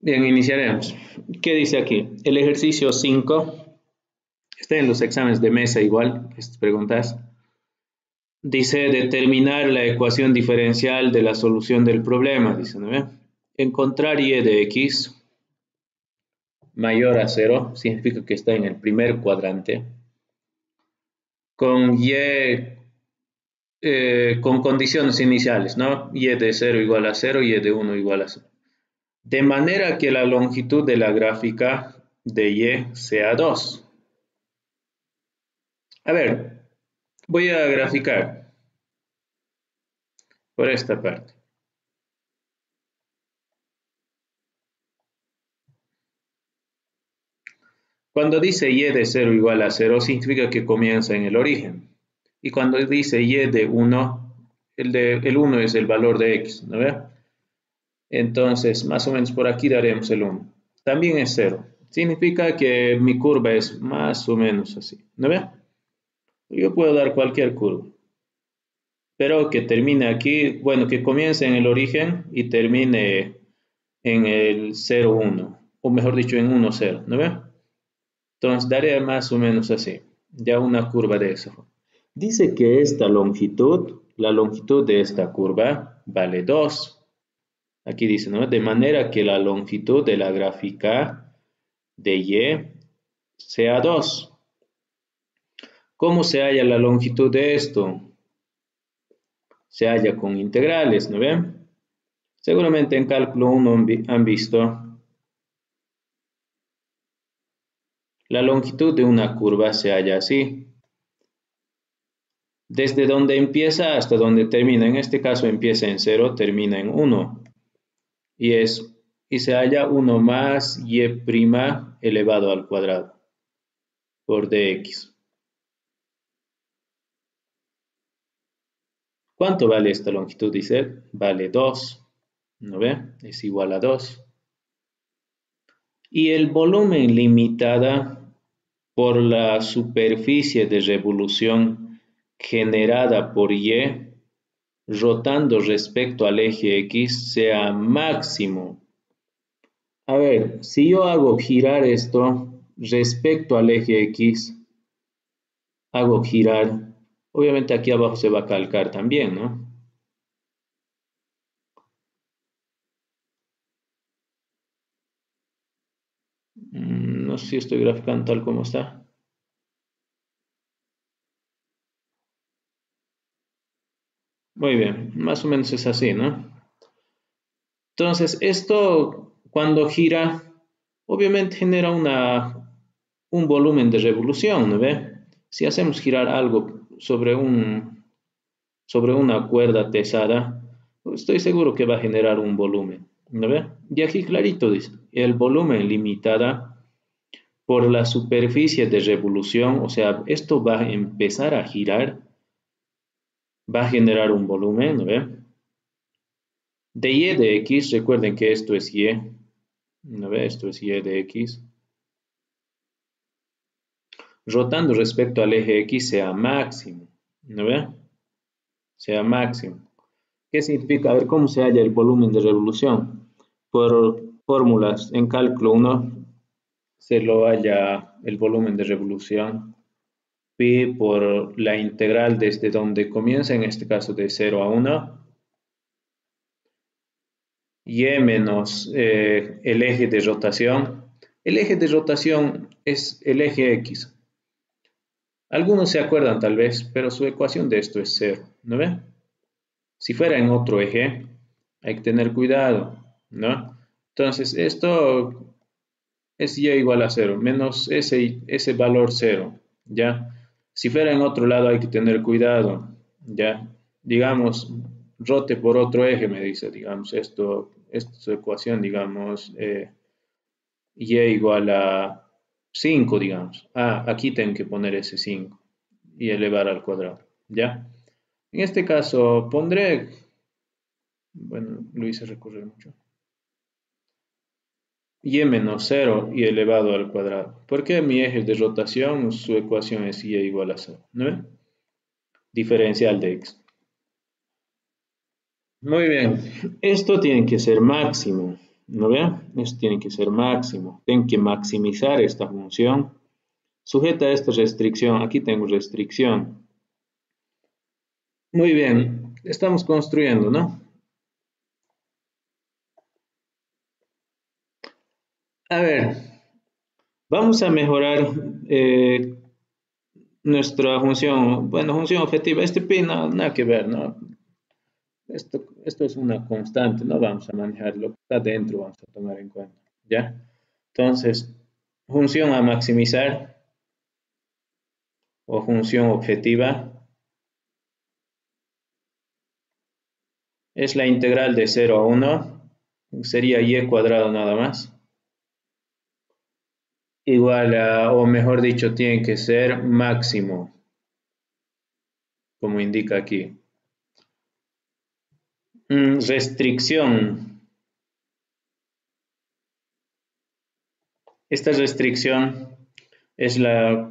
Bien, iniciaremos. ¿Qué dice aquí? El ejercicio 5 está en los exámenes de mesa igual, estas preguntas. Dice determinar la ecuación diferencial de la solución del problema. Dice, ¿no? Encontrar y de x mayor a 0 significa que está en el primer cuadrante. Con y eh, con condiciones iniciales, ¿no? y de 0 igual a 0 y de 1 igual a 0 de manera que la longitud de la gráfica de Y sea 2. A ver, voy a graficar por esta parte. Cuando dice y de 0 igual a 0, significa que comienza en el origen. Y cuando dice y de 1, el, de, el 1 es el valor de x, ¿no ve? Entonces, más o menos por aquí daremos el 1. También es 0. Significa que mi curva es más o menos así. ¿No ve? Yo puedo dar cualquier curva. Pero que termine aquí, bueno, que comience en el origen y termine en el 0, 1. O mejor dicho, en 1, 0. ¿No ve? Entonces, daré más o menos así. Ya una curva de esa Dice que esta longitud, la longitud de esta curva, vale 2. Aquí dice, ¿no? De manera que la longitud de la gráfica de Y sea 2. ¿Cómo se halla la longitud de esto? Se halla con integrales, ¿no ven? Seguramente en cálculo 1 han visto la longitud de una curva se halla así. Desde donde empieza hasta donde termina. En este caso empieza en 0, termina en 1 y, es, y se halla 1 más y' elevado al cuadrado por dx. ¿Cuánto vale esta longitud? Dice, vale 2. ¿No ve? Es igual a 2. Y el volumen limitada por la superficie de revolución generada por Y rotando respecto al eje X sea máximo. A ver, si yo hago girar esto respecto al eje X, hago girar, obviamente aquí abajo se va a calcar también, ¿no? Mm, no sé si estoy graficando tal como está. Muy bien, más o menos es así, ¿no? Entonces, esto cuando gira, obviamente genera un volumen de revolución, ¿no ve? Si hacemos girar algo sobre, un, sobre una cuerda tesada, estoy seguro que va a generar un volumen, ¿no ve? Y aquí clarito dice, el volumen limitada por la superficie de revolución, o sea, esto va a empezar a girar va a generar un volumen, ¿no De y de x, recuerden que esto es y, ¿no ve? Esto es y de x. Rotando respecto al eje x sea máximo, ¿no ve? Sea máximo. ¿Qué significa? A ver cómo se halla el volumen de revolución. Por fórmulas en cálculo 1 se lo halla el volumen de revolución pi por la integral desde donde comienza, en este caso de 0 a 1, y menos eh, el eje de rotación. El eje de rotación es el eje X. Algunos se acuerdan tal vez, pero su ecuación de esto es 0, ¿no ve? Si fuera en otro eje, hay que tener cuidado, ¿no? Entonces, esto es y igual a 0, menos ese, ese valor 0, ¿ya? Si fuera en otro lado hay que tener cuidado, ¿ya? Digamos, rote por otro eje, me dice, digamos, esto, esta ecuación, digamos, eh, y igual a 5, digamos. Ah, aquí tengo que poner ese 5 y elevar al cuadrado, ¿ya? En este caso pondré, bueno, lo hice recurrir mucho y menos 0 y elevado al cuadrado. Porque mi eje de rotación, su ecuación es y igual a 0. ¿no? Diferencial de x. Muy bien, esto tiene que ser máximo. ¿No ven? Esto tiene que ser máximo. Tengo que maximizar esta función. Sujeta a esta restricción. Aquí tengo restricción. Muy bien. Estamos construyendo, ¿no? A ver. Vamos a mejorar eh, nuestra función. Bueno, función objetiva. Este pi no, nada que ver, ¿no? Esto, esto es una constante, no vamos a manejar lo que está dentro, vamos a tomar en cuenta, ¿ya? Entonces, función a maximizar o función objetiva es la integral de 0 a 1, sería y cuadrado nada más, igual a, o mejor dicho, tiene que ser máximo, como indica aquí. Mm, restricción. Esta restricción es la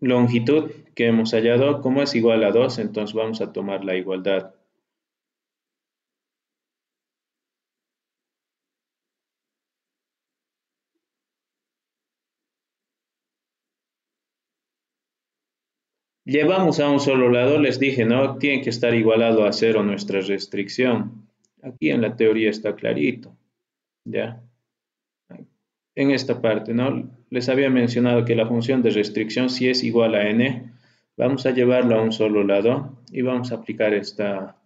longitud que hemos hallado. Como es igual a 2, entonces vamos a tomar la igualdad. Llevamos a un solo lado, les dije, ¿no? Tiene que estar igualado a cero nuestra restricción. Aquí en la teoría está clarito, ¿ya? En esta parte, ¿no? Les había mencionado que la función de restricción, si es igual a n, vamos a llevarlo a un solo lado y vamos a aplicar esta,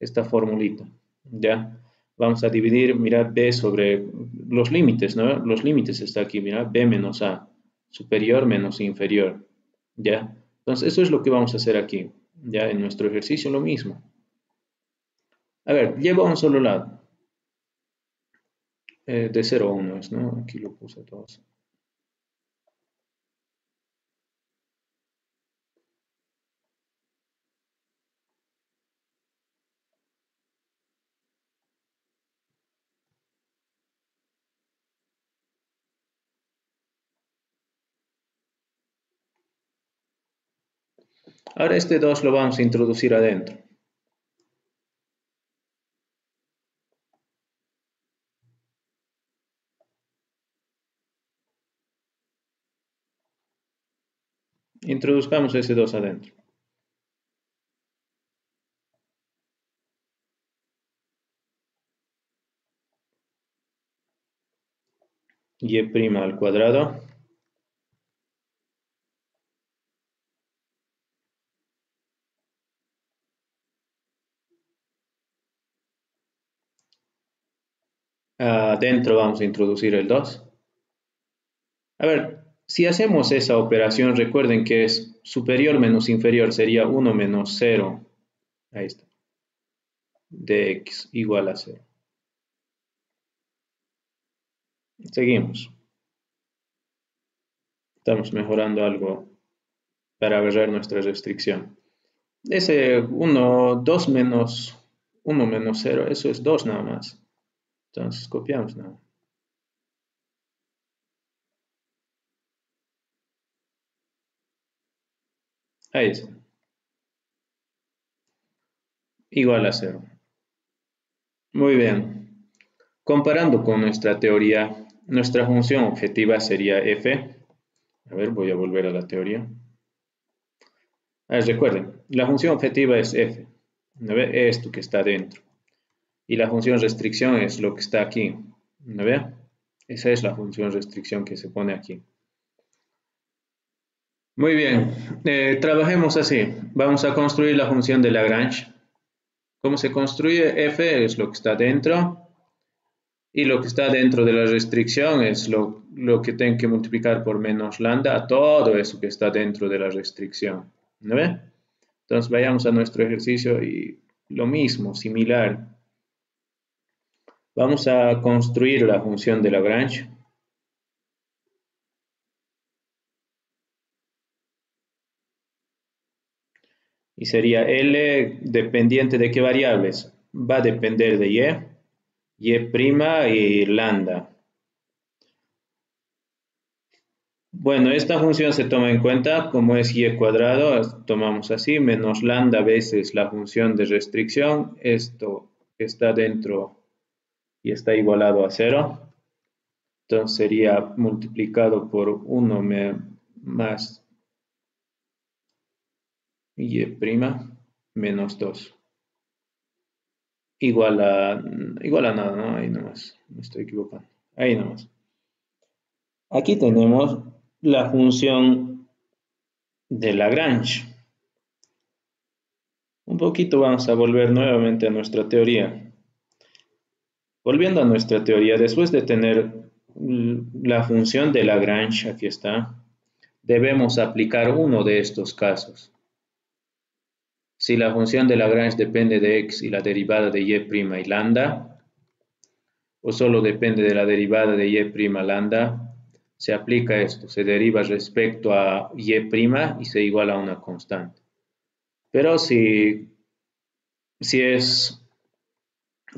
esta formulita, ¿ya? Vamos a dividir, mira, b sobre los límites, ¿no? Los límites está aquí, mira, b menos a, superior menos inferior, ¿ya? Entonces, eso es lo que vamos a hacer aquí. Ya en nuestro ejercicio lo mismo. A ver, llevo a un solo lado. Eh, de 0 a 1 es, ¿no? Aquí lo puse todos. Ahora este 2 lo vamos a introducir adentro. Introduzcamos ese 2 adentro. y' al cuadrado Adentro vamos a introducir el 2. A ver, si hacemos esa operación, recuerden que es superior menos inferior, sería 1 menos 0. Ahí está. De x igual a 0. Seguimos. Estamos mejorando algo para agarrar nuestra restricción. Ese 1, 2 menos 1 menos 0, eso es 2 nada más. Entonces copiamos, ¿no? Ahí está. Igual a cero. Muy bien. Comparando con nuestra teoría, nuestra función objetiva sería f. A ver, voy a volver a la teoría. recuerden, la función objetiva es f. Esto que está dentro y la función restricción es lo que está aquí. ¿No ve? Esa es la función restricción que se pone aquí. Muy bien, eh, trabajemos así. Vamos a construir la función de Lagrange. ¿Cómo se construye? f es lo que está dentro y lo que está dentro de la restricción es lo, lo que tengo que multiplicar por menos lambda, todo eso que está dentro de la restricción. ¿No ve? Entonces vayamos a nuestro ejercicio y lo mismo, similar. Vamos a construir la función de Lagrange. Y sería L dependiente de qué variables. Va a depender de Y, Y' y lambda. Bueno, esta función se toma en cuenta como es y cuadrado, tomamos así, menos lambda veces la función de restricción, esto está dentro y está igualado a 0. Entonces sería multiplicado por 1 más y' menos 2. Igual a, igual a nada, ¿no? Ahí nomás, me estoy equivocando. Ahí nomás. Aquí tenemos la función de Lagrange. Un poquito vamos a volver nuevamente a nuestra teoría. Volviendo a nuestra teoría, después de tener la función de Lagrange, aquí está, debemos aplicar uno de estos casos. Si la función de Lagrange depende de x y la derivada de y' y lambda, o solo depende de la derivada de y' lambda, se aplica esto, se deriva respecto a y' y se iguala a una constante. Pero si, si es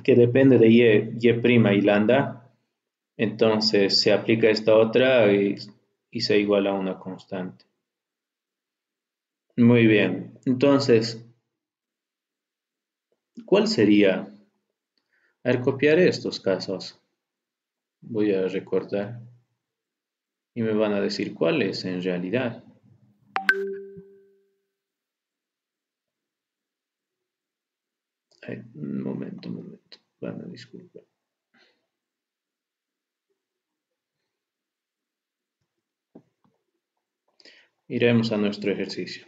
que depende de y, y' y lambda, entonces se aplica esta otra y, y se iguala a una constante. Muy bien, entonces ¿Cuál sería? Al copiar estos casos, voy a recordar y me van a decir cuál es en realidad. Un momento, un momento, van a disculpar. Iremos a nuestro ejercicio.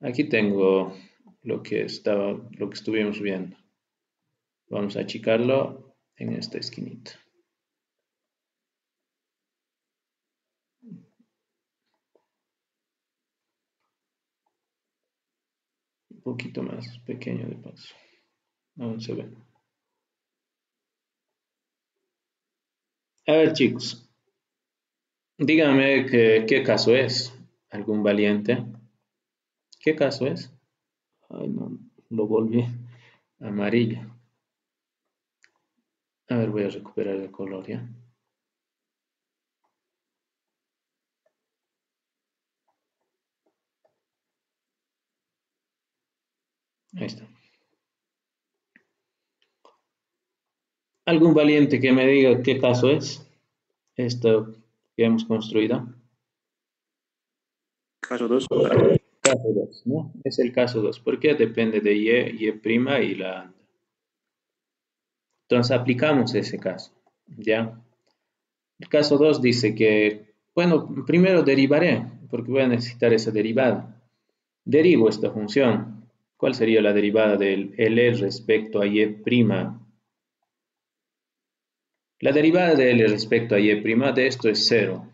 Aquí tengo lo que, estaba, lo que estuvimos viendo. Vamos a achicarlo en esta esquinita. Un poquito más pequeño de paso. Aún se ve. A ver chicos, díganme qué caso es. ¿Algún valiente? ¿Qué caso es? Ay, no, lo volví amarillo. A ver, voy a recuperar el color ya. Ahí está. ¿Algún valiente que me diga qué caso es esto que hemos construido? Caso 2 caso 2, ¿no? Es el caso 2, porque depende de y, y' y la Entonces aplicamos ese caso, ¿ya? El caso 2 dice que, bueno, primero derivaré, porque voy a necesitar esa derivada. Derivo esta función. ¿Cuál sería la derivada del L respecto a y'? La derivada de L respecto a y' de esto es 0.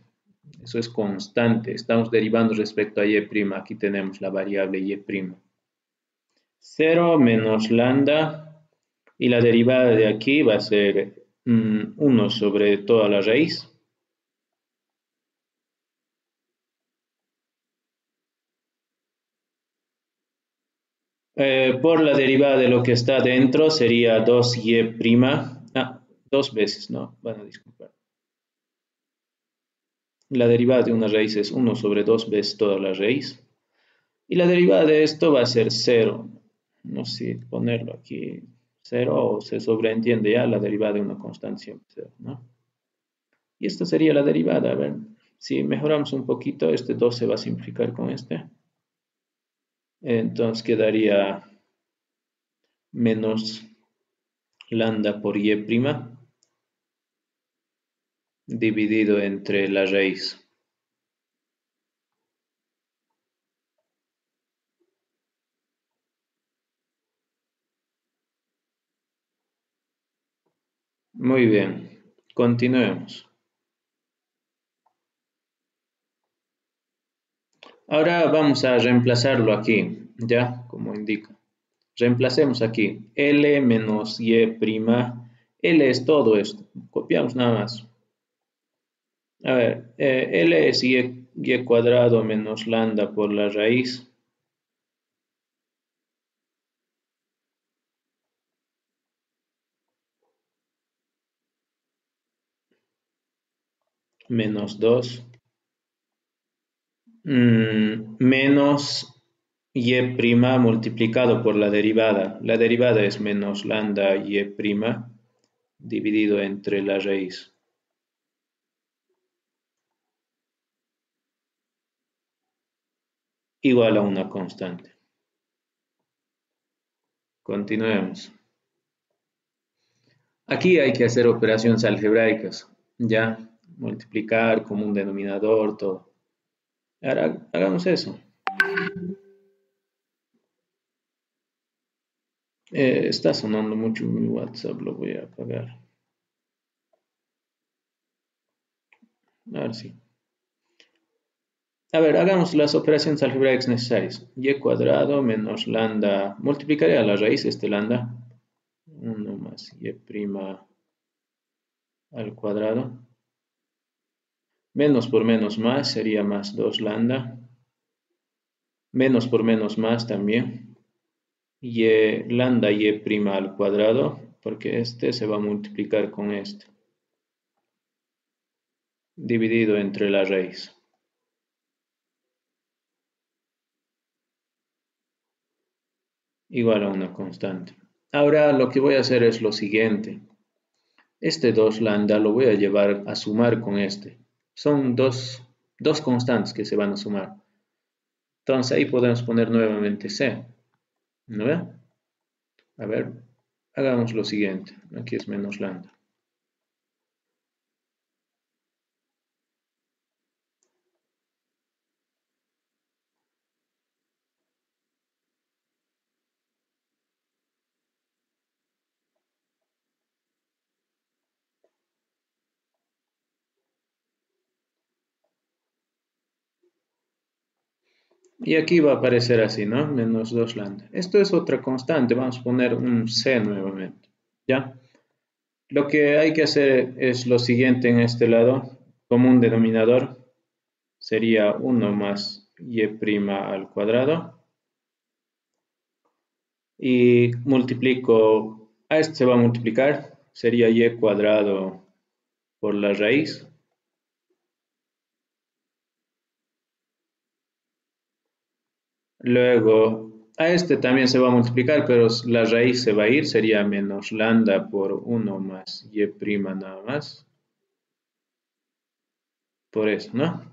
Eso es constante. Estamos derivando respecto a y'. Aquí tenemos la variable y'. 0 menos lambda. Y la derivada de aquí va a ser 1 mm, sobre toda la raíz. Eh, por la derivada de lo que está dentro sería 2y'. Ah, dos veces, no, van a disculpar. La derivada de una raíz es 1 sobre 2 veces toda la raíz. Y la derivada de esto va a ser 0. No sé ponerlo aquí 0 o se sobreentiende ya la derivada de una constante siempre 0, ¿no? Y esta sería la derivada. A ver, si mejoramos un poquito, este 2 se va a simplificar con este. Entonces quedaría menos lambda por y' dividido entre la raíz. Muy bien, continuemos. Ahora vamos a reemplazarlo aquí, ya, como indica. Reemplacemos aquí L menos Y'. L es todo esto. Copiamos nada más. A ver, eh, L es y, cuadrado menos lambda por la raíz. Menos 2. Mm, menos y' multiplicado por la derivada. La derivada es menos lambda y'. dividido entre la raíz. Igual a una constante. Continuemos. Aquí hay que hacer operaciones algebraicas, ya, multiplicar como un denominador, todo. Hagamos eso. Eh, está sonando mucho mi WhatsApp, lo voy a apagar. A ver si. A ver, hagamos las operaciones algebraicas necesarias. y cuadrado menos lambda. Multiplicaré a la raíz este lambda. 1 más y prima al cuadrado. Menos por menos más sería más 2 lambda. Menos por menos más también. Y lambda y prima al cuadrado, porque este se va a multiplicar con este. Dividido entre la raíz. igual a una constante. Ahora lo que voy a hacer es lo siguiente. Este 2 lambda lo voy a llevar a sumar con este. Son dos, dos constantes que se van a sumar. Entonces ahí podemos poner nuevamente C. ¿No ve? A ver, hagamos lo siguiente. Aquí es menos lambda. Y aquí va a aparecer así, ¿no? Menos 2 lambda. Esto es otra constante. Vamos a poner un C nuevamente. ¿Ya? Lo que hay que hacer es lo siguiente en este lado. Como un denominador sería 1 más y' al cuadrado. Y multiplico, a este se va a multiplicar, sería y cuadrado por la raíz Luego, a este también se va a multiplicar, pero la raíz se va a ir, sería menos lambda por 1 más y' nada más. Por eso, ¿no?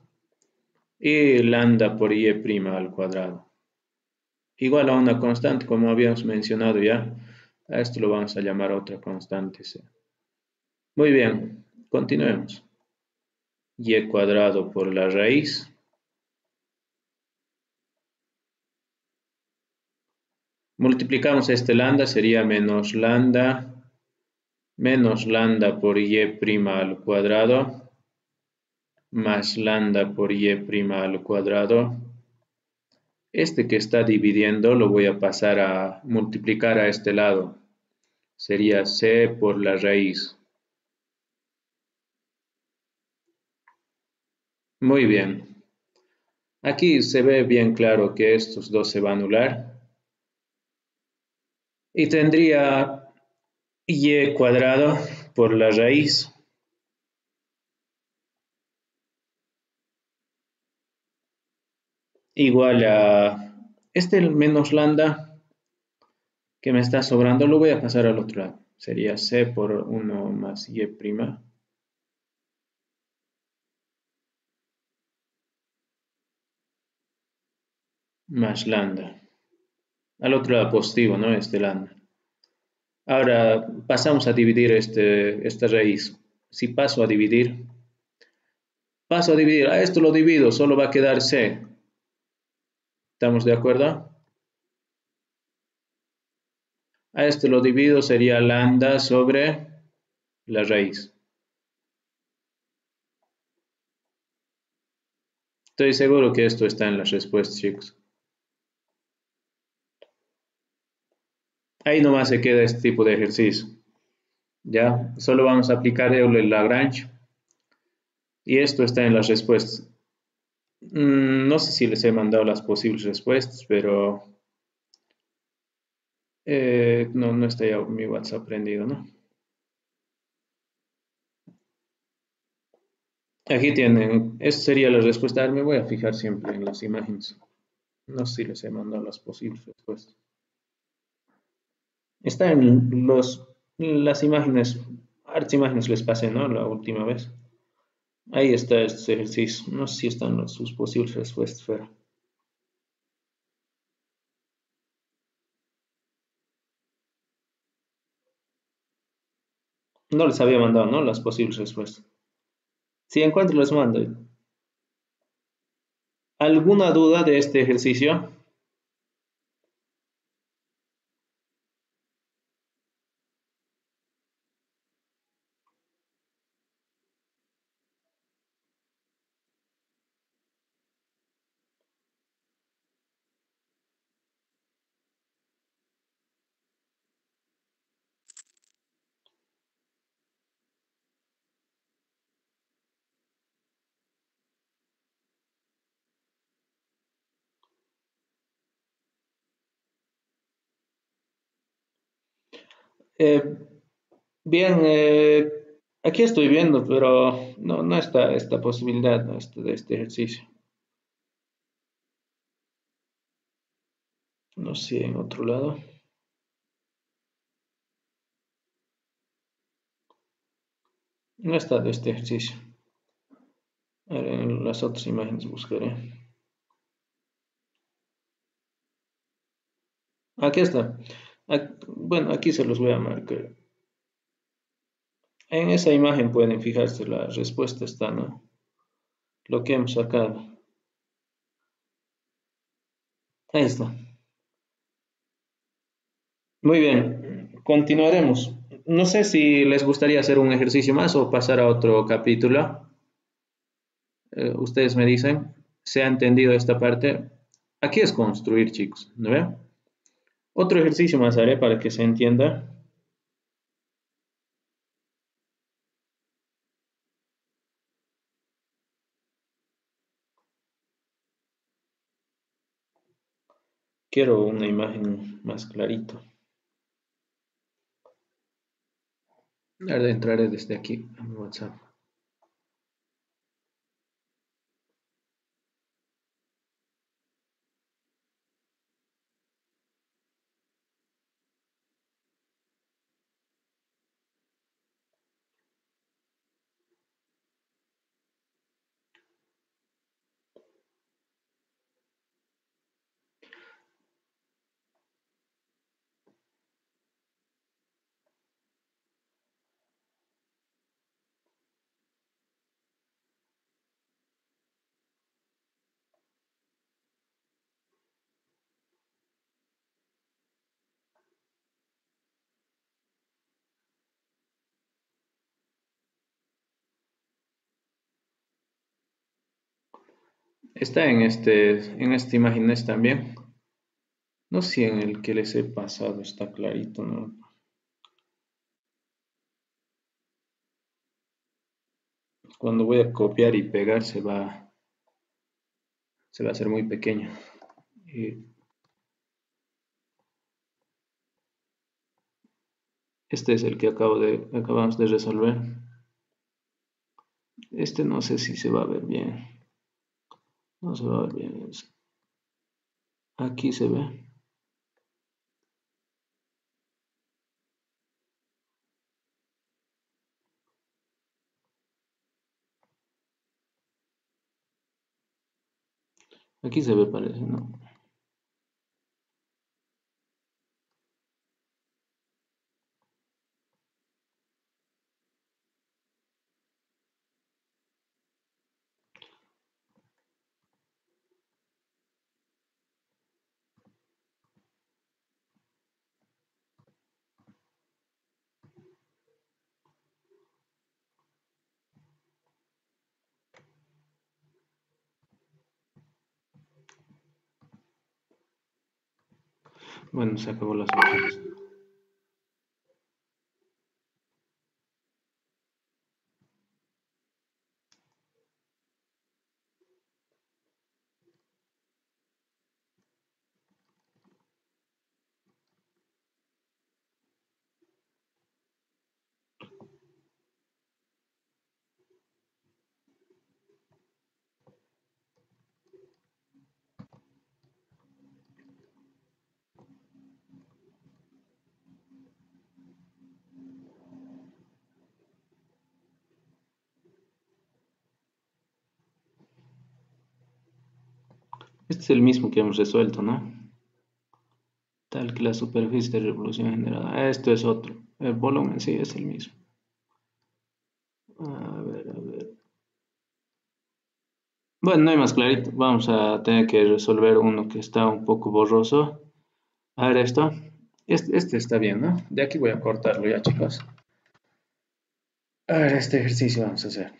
Y lambda por y' al cuadrado. Igual a una constante, como habíamos mencionado ya. A esto lo vamos a llamar otra constante c. Muy bien, continuemos. y cuadrado por la raíz Multiplicamos este lambda, sería menos lambda, menos lambda por y' al cuadrado, más lambda por y' al cuadrado. Este que está dividiendo lo voy a pasar a multiplicar a este lado. Sería c por la raíz. Muy bien. Aquí se ve bien claro que estos dos se van a anular y tendría y cuadrado por la raíz. Igual a este menos lambda que me está sobrando lo voy a pasar al otro lado. Sería c por 1 más y prima. Más lambda al otro positivo, ¿no? Este lambda. Ahora pasamos a dividir este, esta raíz. Si paso a dividir, paso a dividir, a esto lo divido, solo va a quedar c. ¿Estamos de acuerdo? A este lo divido, sería lambda sobre la raíz. Estoy seguro que esto está en las respuestas, chicos. Ahí nomás se queda este tipo de ejercicio. Ya, solo vamos a aplicar el Lagrange. Y esto está en las respuestas. Mm, no sé si les he mandado las posibles respuestas, pero eh, no, no está ya mi WhatsApp prendido, ¿no? Aquí tienen, esta sería la respuesta. Me voy a fijar siempre en las imágenes. No sé si les he mandado las posibles respuestas. Está en los, las imágenes hartas imágenes les pasé, ¿no? La última vez. Ahí está este ejercicio. No sé si están sus posibles respuestas, pero... No les había mandado, ¿no? Las posibles respuestas. Si encuentro, les mando. ¿Alguna duda de este ejercicio? Eh, bien, eh, aquí estoy viendo, pero no, no está esta posibilidad este, de este ejercicio. No sé, en otro lado. No está de este ejercicio. en las otras imágenes buscaré. Aquí está. Bueno, aquí se los voy a marcar. En esa imagen pueden fijarse, la respuesta está, ¿no? Lo que hemos sacado. Ahí está. Muy bien, continuaremos. No sé si les gustaría hacer un ejercicio más o pasar a otro capítulo. Eh, ustedes me dicen, ¿se ha entendido esta parte? Aquí es construir, chicos, ¿no ven? Otro ejercicio más haré para que se entienda. Quiero una imagen más clarito. Ahora entraré desde aquí a WhatsApp. Está en, este, en esta imagen también. No sé si en el que les he pasado está clarito, ¿no? Cuando voy a copiar y pegar se va, se va a hacer muy pequeño. este es el que acabo de, acabamos de resolver. Este no sé si se va a ver bien. No se va bien eso. Aquí se ve. Aquí se ve parece, ¿no? Bueno, se acabó las opciones. El mismo que hemos resuelto, ¿no? Tal que la superficie de revolución generada. Esto es otro. El volumen sí es el mismo. A ver, a ver. Bueno, no hay más clarito. Vamos a tener que resolver uno que está un poco borroso. A ver esto. Este, este está bien, ¿no? De aquí voy a cortarlo ya, chicos. A ver, este ejercicio vamos a hacer.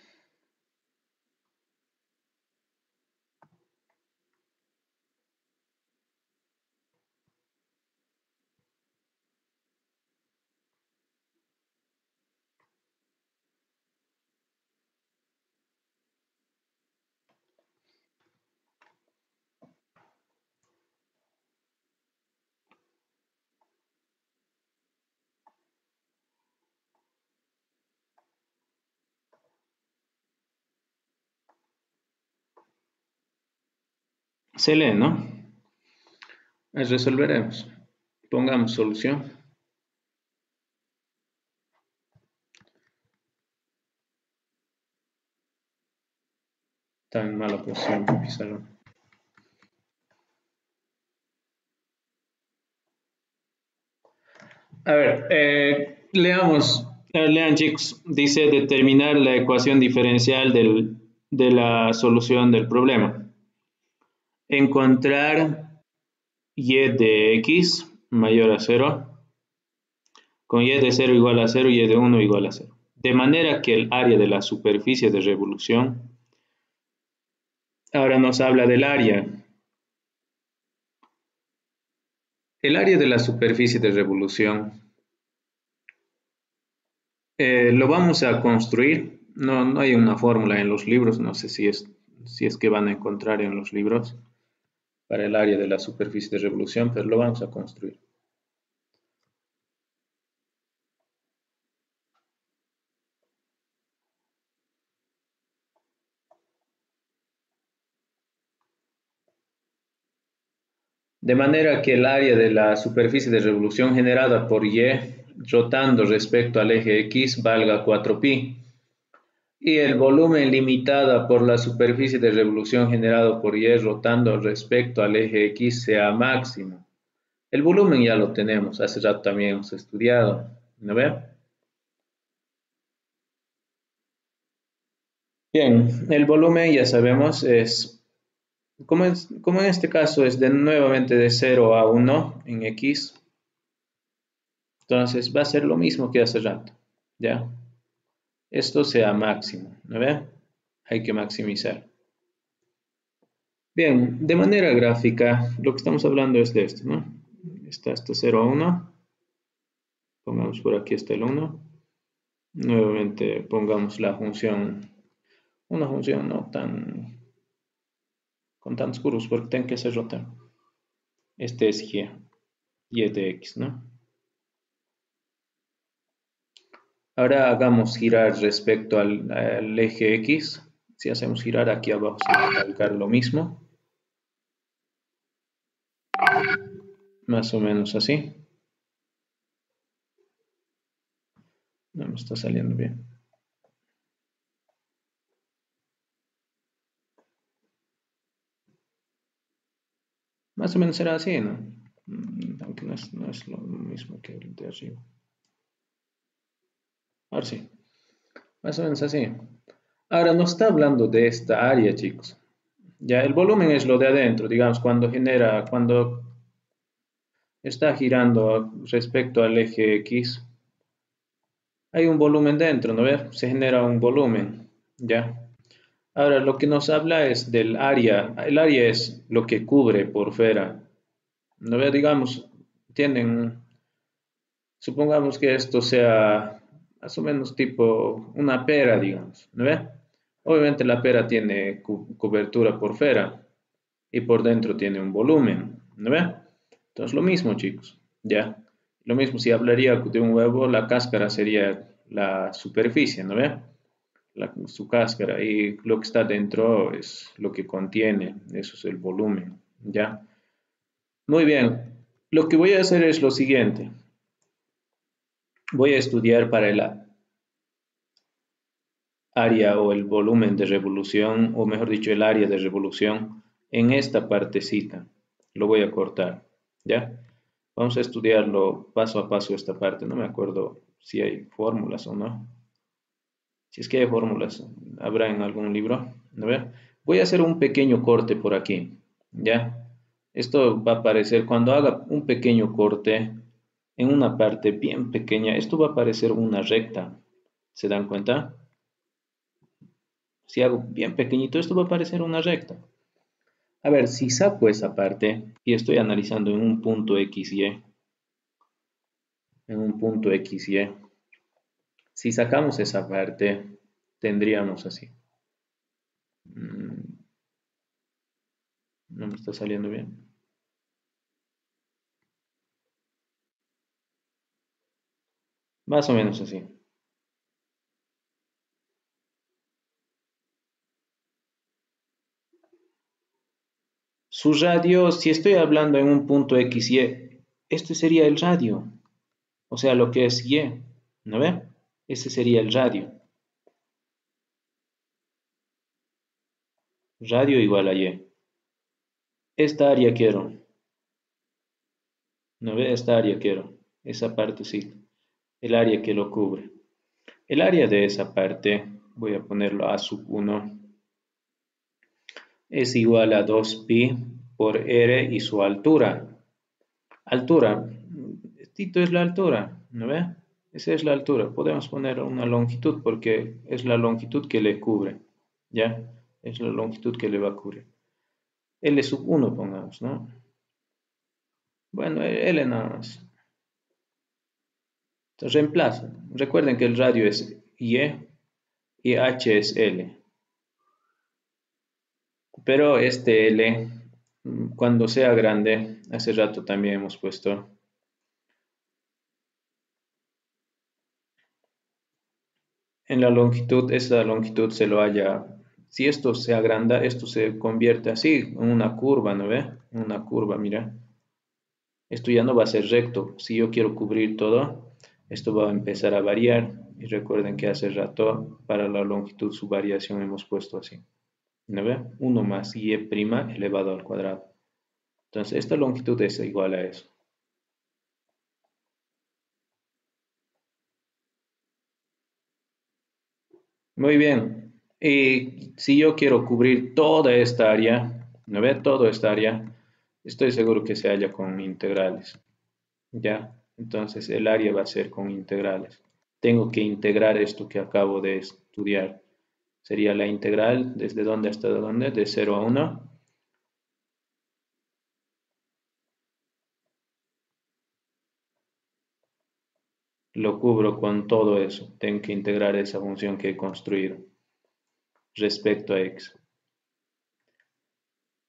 Se lee, ¿no? Resolveremos. Pongamos solución. En mala posición A ver, eh, leamos. lean chicos, dice determinar la ecuación diferencial de la solución del problema encontrar y de x mayor a 0 con y de 0 igual a 0 y de 1 igual a 0. De manera que el área de la superficie de revolución, ahora nos habla del área. El área de la superficie de revolución eh, lo vamos a construir. No, no hay una fórmula en los libros, no sé si es, si es que van a encontrar en los libros para el área de la superficie de revolución, pero lo vamos a construir. De manera que el área de la superficie de revolución generada por Y rotando respecto al eje X valga 4pi y el volumen limitado por la superficie de revolución generado por Y rotando respecto al eje X sea máximo. El volumen ya lo tenemos, hace rato también hemos estudiado, ¿no ve? Bien, el volumen ya sabemos es, como, es, como en este caso es de nuevamente de 0 a 1 en X, entonces va a ser lo mismo que hace rato, ¿ya? Esto sea máximo, ¿no ve? Hay que maximizar. Bien, de manera gráfica, lo que estamos hablando es de esto, ¿no? Está hasta 0 a 1. Pongamos por aquí está el 1. Nuevamente pongamos la función, una función no tan, con tantos curvos, porque tengo que hacer rotar. Este es y, y de x, ¿no? Ahora hagamos girar respecto al, eje X. Si hacemos girar aquí abajo se va a calcar lo mismo. Más o menos así. No me está saliendo bien. Más o menos será así, ¿no? Mm, aunque no es, no es lo mismo que el de arriba. Ahora sí. Más o menos así. Ahora no está hablando de esta área, chicos. Ya el volumen es lo de adentro, digamos, cuando genera, cuando está girando respecto al eje X, hay un volumen dentro, ¿no ves? Se genera un volumen, ¿ya? Ahora, lo que nos habla es del área. El área es lo que cubre por fuera. ¿No ves? Digamos, tienen, supongamos que esto sea más o menos tipo una pera, digamos, ¿no ve? Obviamente la pera tiene cobertura por fuera y por dentro tiene un volumen, ¿no ve? Entonces lo mismo, chicos, ¿ya? Lo mismo si hablaría de un huevo, la cáscara sería la superficie, ¿no ve? su cáscara y lo que está dentro es lo que contiene, eso es el volumen, ¿ya? Muy bien, lo que voy a hacer es lo siguiente voy a estudiar para el área o el volumen de revolución, o mejor dicho, el área de revolución, en esta partecita. Lo voy a cortar, ¿ya? Vamos a estudiarlo paso a paso esta parte. No me acuerdo si hay fórmulas o no. Si es que hay fórmulas, habrá en algún libro. A ver, voy a hacer un pequeño corte por aquí, ¿ya? Esto va a aparecer cuando haga un pequeño corte en una parte bien pequeña. Esto va a aparecer una recta. ¿Se dan cuenta? Si hago bien pequeñito, esto va a aparecer una recta. A ver, si saco esa parte y estoy analizando en un punto XY, en un punto XY, si sacamos esa parte, tendríamos así. Mm, no me está saliendo bien. Más o menos así. Su radio, si estoy hablando en un punto X, Y, este sería el radio. O sea, lo que es Y. ¿No ve? Este sería el radio. Radio igual a Y. Esta área quiero. ¿No ve? Esta área quiero. Esa parte sí. El área que lo cubre. El área de esa parte, voy a ponerlo a sub 1 es igual a 2pi por r y su altura. Altura, esto es la altura, ¿no ve? Esa es la altura. Podemos poner una longitud porque es la longitud que le cubre, ¿ya? Es la longitud que le va a cubrir. L sub 1 pongamos, ¿no? Bueno, L nada más. Entonces reemplazo. Recuerden que el radio es Y y H es L. Pero este L, cuando sea grande, hace rato también hemos puesto en la longitud, esa longitud se lo haya, si esto se agranda, esto se convierte así, en una curva, ¿no ve? Una curva, mira. Esto ya no va a ser recto. Si yo quiero cubrir todo, esto va a empezar a variar. Y recuerden que hace rato para la longitud su variación hemos puesto así. 1 más y prima elevado al cuadrado. Entonces, esta longitud es igual a eso. Muy bien. Y si yo quiero cubrir toda esta área, ¿no ve? Toda esta área, estoy seguro que se halla con integrales. ¿Ya? Entonces, el área va a ser con integrales. Tengo que integrar esto que acabo de estudiar sería la integral desde dónde hasta dónde, de 0 a 1. Lo cubro con todo eso. Tengo que integrar esa función que he construido respecto a x.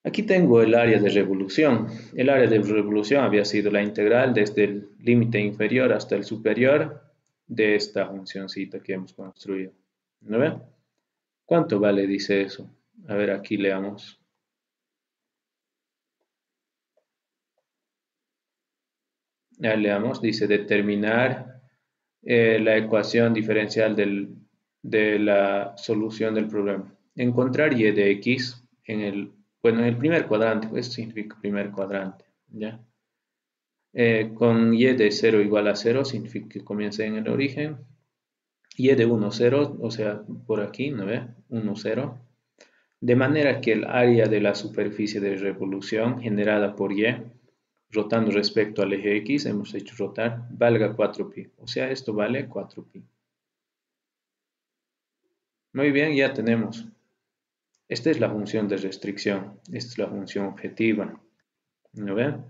Aquí tengo el área de revolución. El área de revolución había sido la integral desde el límite inferior hasta el superior de esta funcióncita que hemos construido. ¿No ven? ¿Cuánto vale? Dice eso. A ver, aquí leamos. Ya leamos, dice determinar eh, la ecuación diferencial de la solución del problema. Encontrar y de x en el, bueno, en el primer cuadrante, eso significa primer cuadrante, ¿ya? Eh, con y de 0 igual a 0 significa que comienza en el origen y de 1, 0, o sea, por aquí, ¿no ve? 1, 0. De manera que el área de la superficie de revolución generada por Y, rotando respecto al eje X, hemos hecho rotar, valga 4pi. O sea, esto vale 4pi. Muy bien, ya tenemos. Esta es la función de restricción. Esta es la función objetiva. ¿No ven?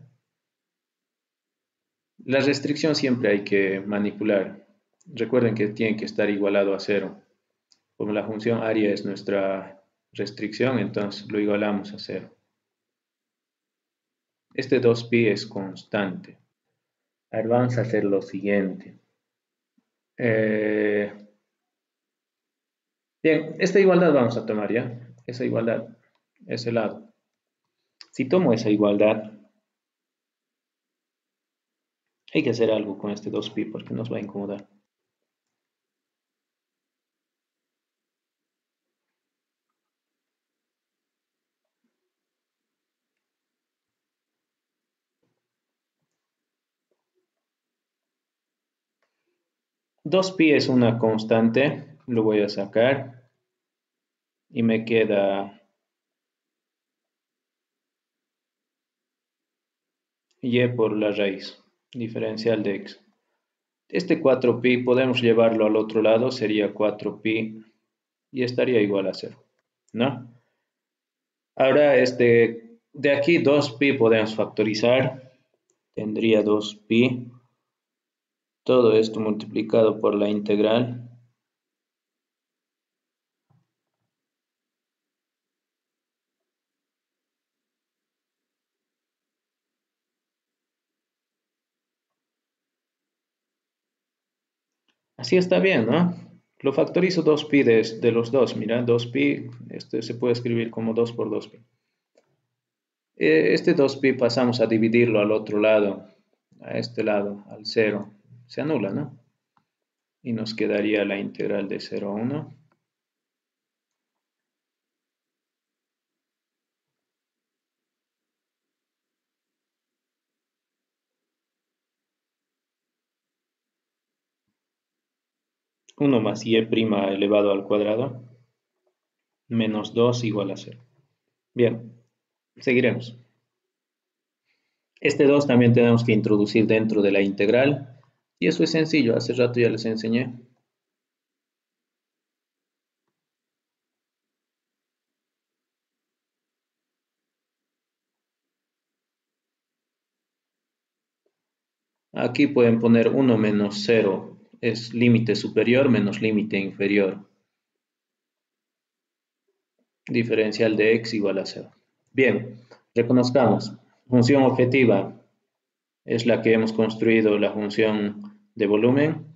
La restricción siempre hay que manipular. Recuerden que tiene que estar igualado a cero. Como la función área es nuestra restricción, entonces lo igualamos a cero. Este 2pi es constante. Ahora vamos a hacer lo siguiente. Eh, bien, esta igualdad vamos a tomar ya esa igualdad, ese lado. Si tomo esa igualdad, hay que hacer algo con este 2pi porque nos va a incomodar. Dos pi es una constante, lo voy a sacar y me queda y por la raíz diferencial de x. Este 4pi podemos llevarlo al otro lado, sería 4pi y estaría igual a 0, ¿no? Ahora, este, de aquí 2pi podemos factorizar, tendría 2pi, todo esto multiplicado por la integral, Así está bien, ¿no? Lo factorizo 2pi de, los dos. Mira, 2pi, este se puede escribir como 2 por 2pi. Eh, este 2pi pasamos a dividirlo al otro lado, a este lado, al 0. Se anula, ¿no? Y nos quedaría la integral de 0 a 1. 1 más y' elevado al cuadrado menos 2 igual a 0. Bien, seguiremos. Este 2 también tenemos que introducir dentro de la integral y eso es sencillo, hace rato ya les enseñé. Aquí pueden poner 1 menos 0 es límite superior menos límite inferior. Diferencial de x igual a 0. Bien, reconozcamos. Función objetiva es la que hemos construido, la función de volumen.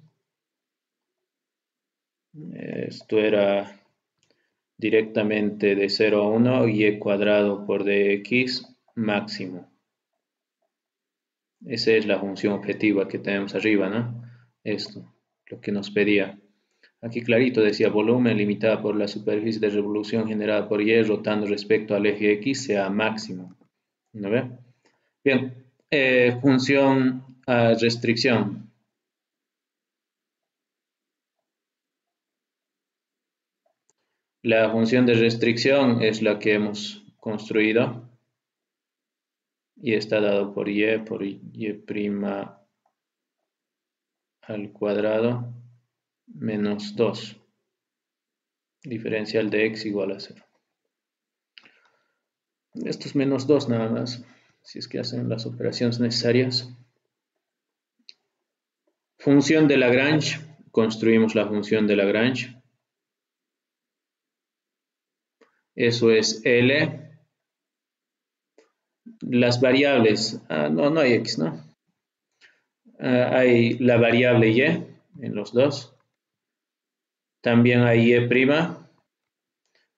Esto era directamente de 0 a 1 y cuadrado por dx máximo. Esa es la función objetiva que tenemos arriba, ¿no? Esto lo que nos pedía. Aquí clarito decía volumen limitada por la superficie de revolución generada por Y rotando respecto al eje X sea máximo. ¿No ve? Bien, eh, función a restricción. La función de restricción es la que hemos construido y está dado por Y, por Y' al cuadrado menos 2. Diferencial de x igual a 0. Esto es menos 2 nada más, si es que hacen las operaciones necesarias. Función de Lagrange. Construimos la función de Lagrange. Eso es L. Las variables, ah, no, no hay X, ¿no? Ah, hay la variable y en los dos. También hay y'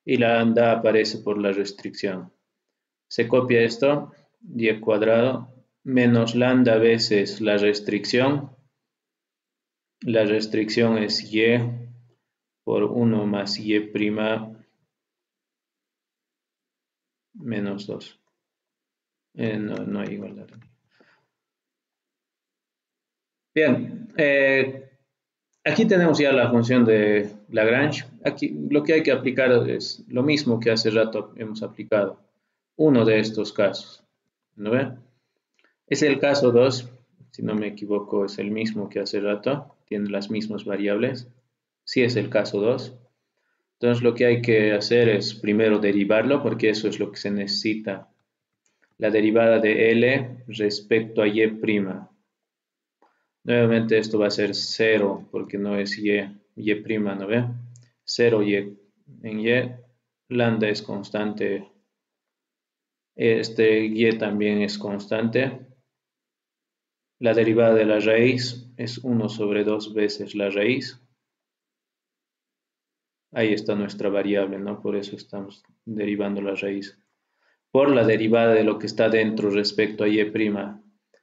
y la lambda aparece por la restricción. Se copia esto, y cuadrado menos lambda veces la restricción. La restricción es y por 1 más y' menos 2. Eh, no, no hay igualdad. Bien, eh, aquí tenemos ya la función de Lagrange. Aquí lo que hay que aplicar es lo mismo que hace rato hemos aplicado. Uno de estos casos. ¿No ve? Es el caso 2, si no me equivoco, es el mismo que hace rato. Tiene las mismas variables. Si es el caso 2. Entonces lo que hay que hacer es primero derivarlo, porque eso es lo que se necesita. La derivada de L respecto a Y'. Nuevamente esto va a ser 0 porque no es y, y', ¿no ve? 0 y en y, lambda es constante, este y también es constante. La derivada de la raíz es 1 sobre 2 veces la raíz. Ahí está nuestra variable, ¿no? Por eso estamos derivando la raíz. Por la derivada de lo que está dentro respecto a y',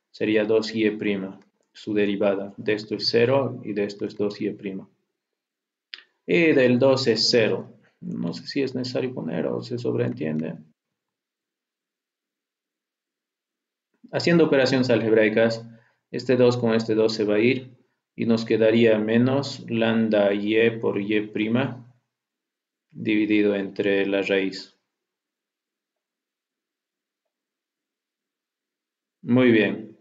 sería 2y' su derivada. De esto es 0 y de esto es 2y'. Y del 2 es 0. No sé si es necesario poner o se sobreentiende. Haciendo operaciones algebraicas, este 2 con este 2 se va a ir. y nos quedaría menos lambda y por y' dividido entre la raíz. Muy bien.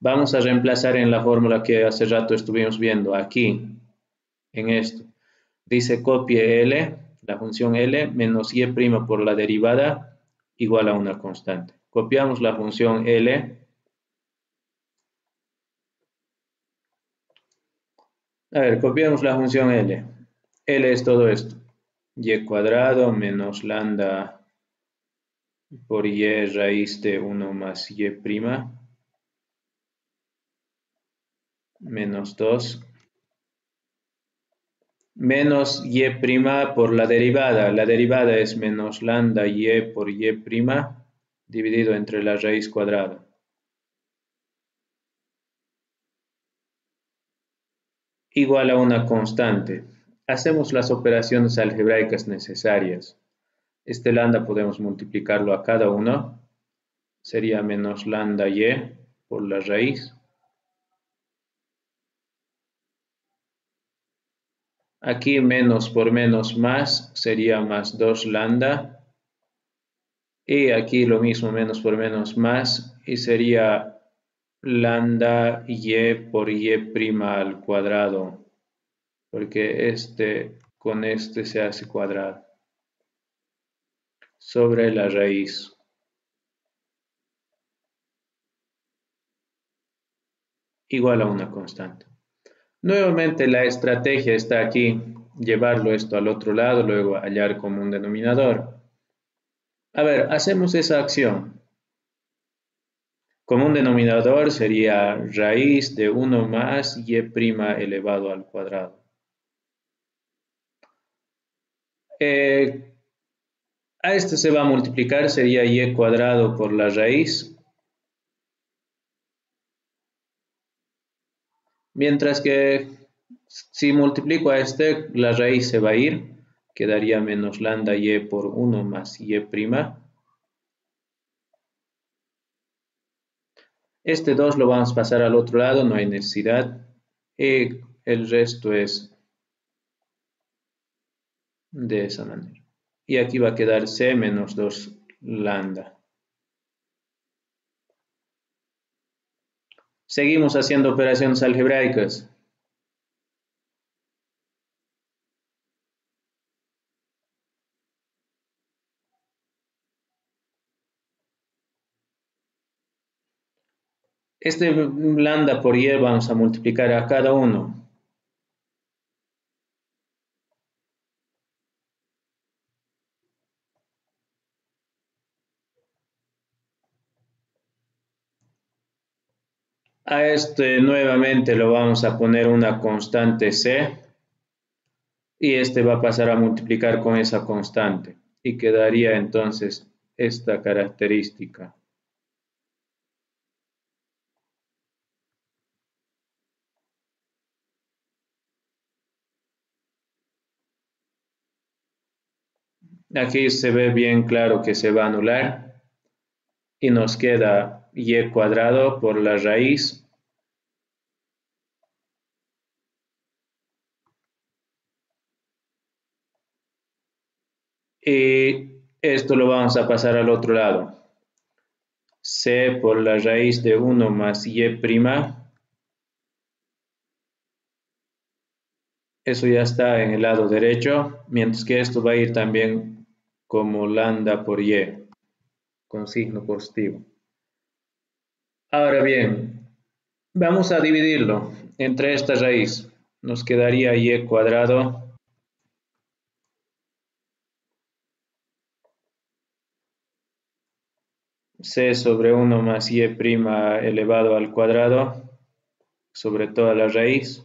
Vamos a reemplazar en la fórmula que hace rato estuvimos viendo aquí, en esto. Dice copie L, la función L, menos y' por la derivada igual a una constante. Copiamos la función L. A ver, copiamos la función L. L es todo esto. y cuadrado menos lambda por y raíz de 1 más y prima menos 2 menos y prima por la derivada. La derivada es menos lambda y por y dividido entre la raíz cuadrada. Igual a una constante. Hacemos las operaciones algebraicas necesarias. Este lambda podemos multiplicarlo a cada uno. Sería menos lambda y por la raíz. Aquí menos por menos más sería más 2 lambda. Y aquí lo mismo, menos por menos más. Y sería lambda y por y prima al cuadrado. Porque este con este se hace cuadrado sobre la raíz. igual a una constante. Nuevamente la estrategia está aquí, llevarlo esto al otro lado, luego hallar como un denominador. A ver, hacemos esa acción. Como un denominador sería raíz de 1 más y' elevado al cuadrado. Eh, a este se va a multiplicar, sería y cuadrado por la raíz. Mientras que si multiplico a este, la raíz se va a ir. Quedaría menos lambda y por 1 más y prima. Este 2 lo vamos a pasar al otro lado, no hay necesidad. Y el resto es de esa manera y aquí va a quedar C menos 2 lambda. Seguimos haciendo operaciones algebraicas. Este lambda por y vamos a multiplicar a cada uno. A este nuevamente lo vamos a poner una constante C. Y este va a pasar a multiplicar con esa constante. Y quedaría entonces esta característica. Aquí se ve bien claro que se va a anular y nos queda y cuadrado por la raíz y esto lo vamos a pasar al otro lado. C por la raíz de 1 más Y prima. Eso ya está en el lado derecho, mientras que esto va a ir también como lambda por Y, con signo positivo. Ahora bien, vamos a dividirlo entre esta raíz. Nos quedaría y cuadrado c sobre 1 más y' elevado al cuadrado sobre toda la raíz.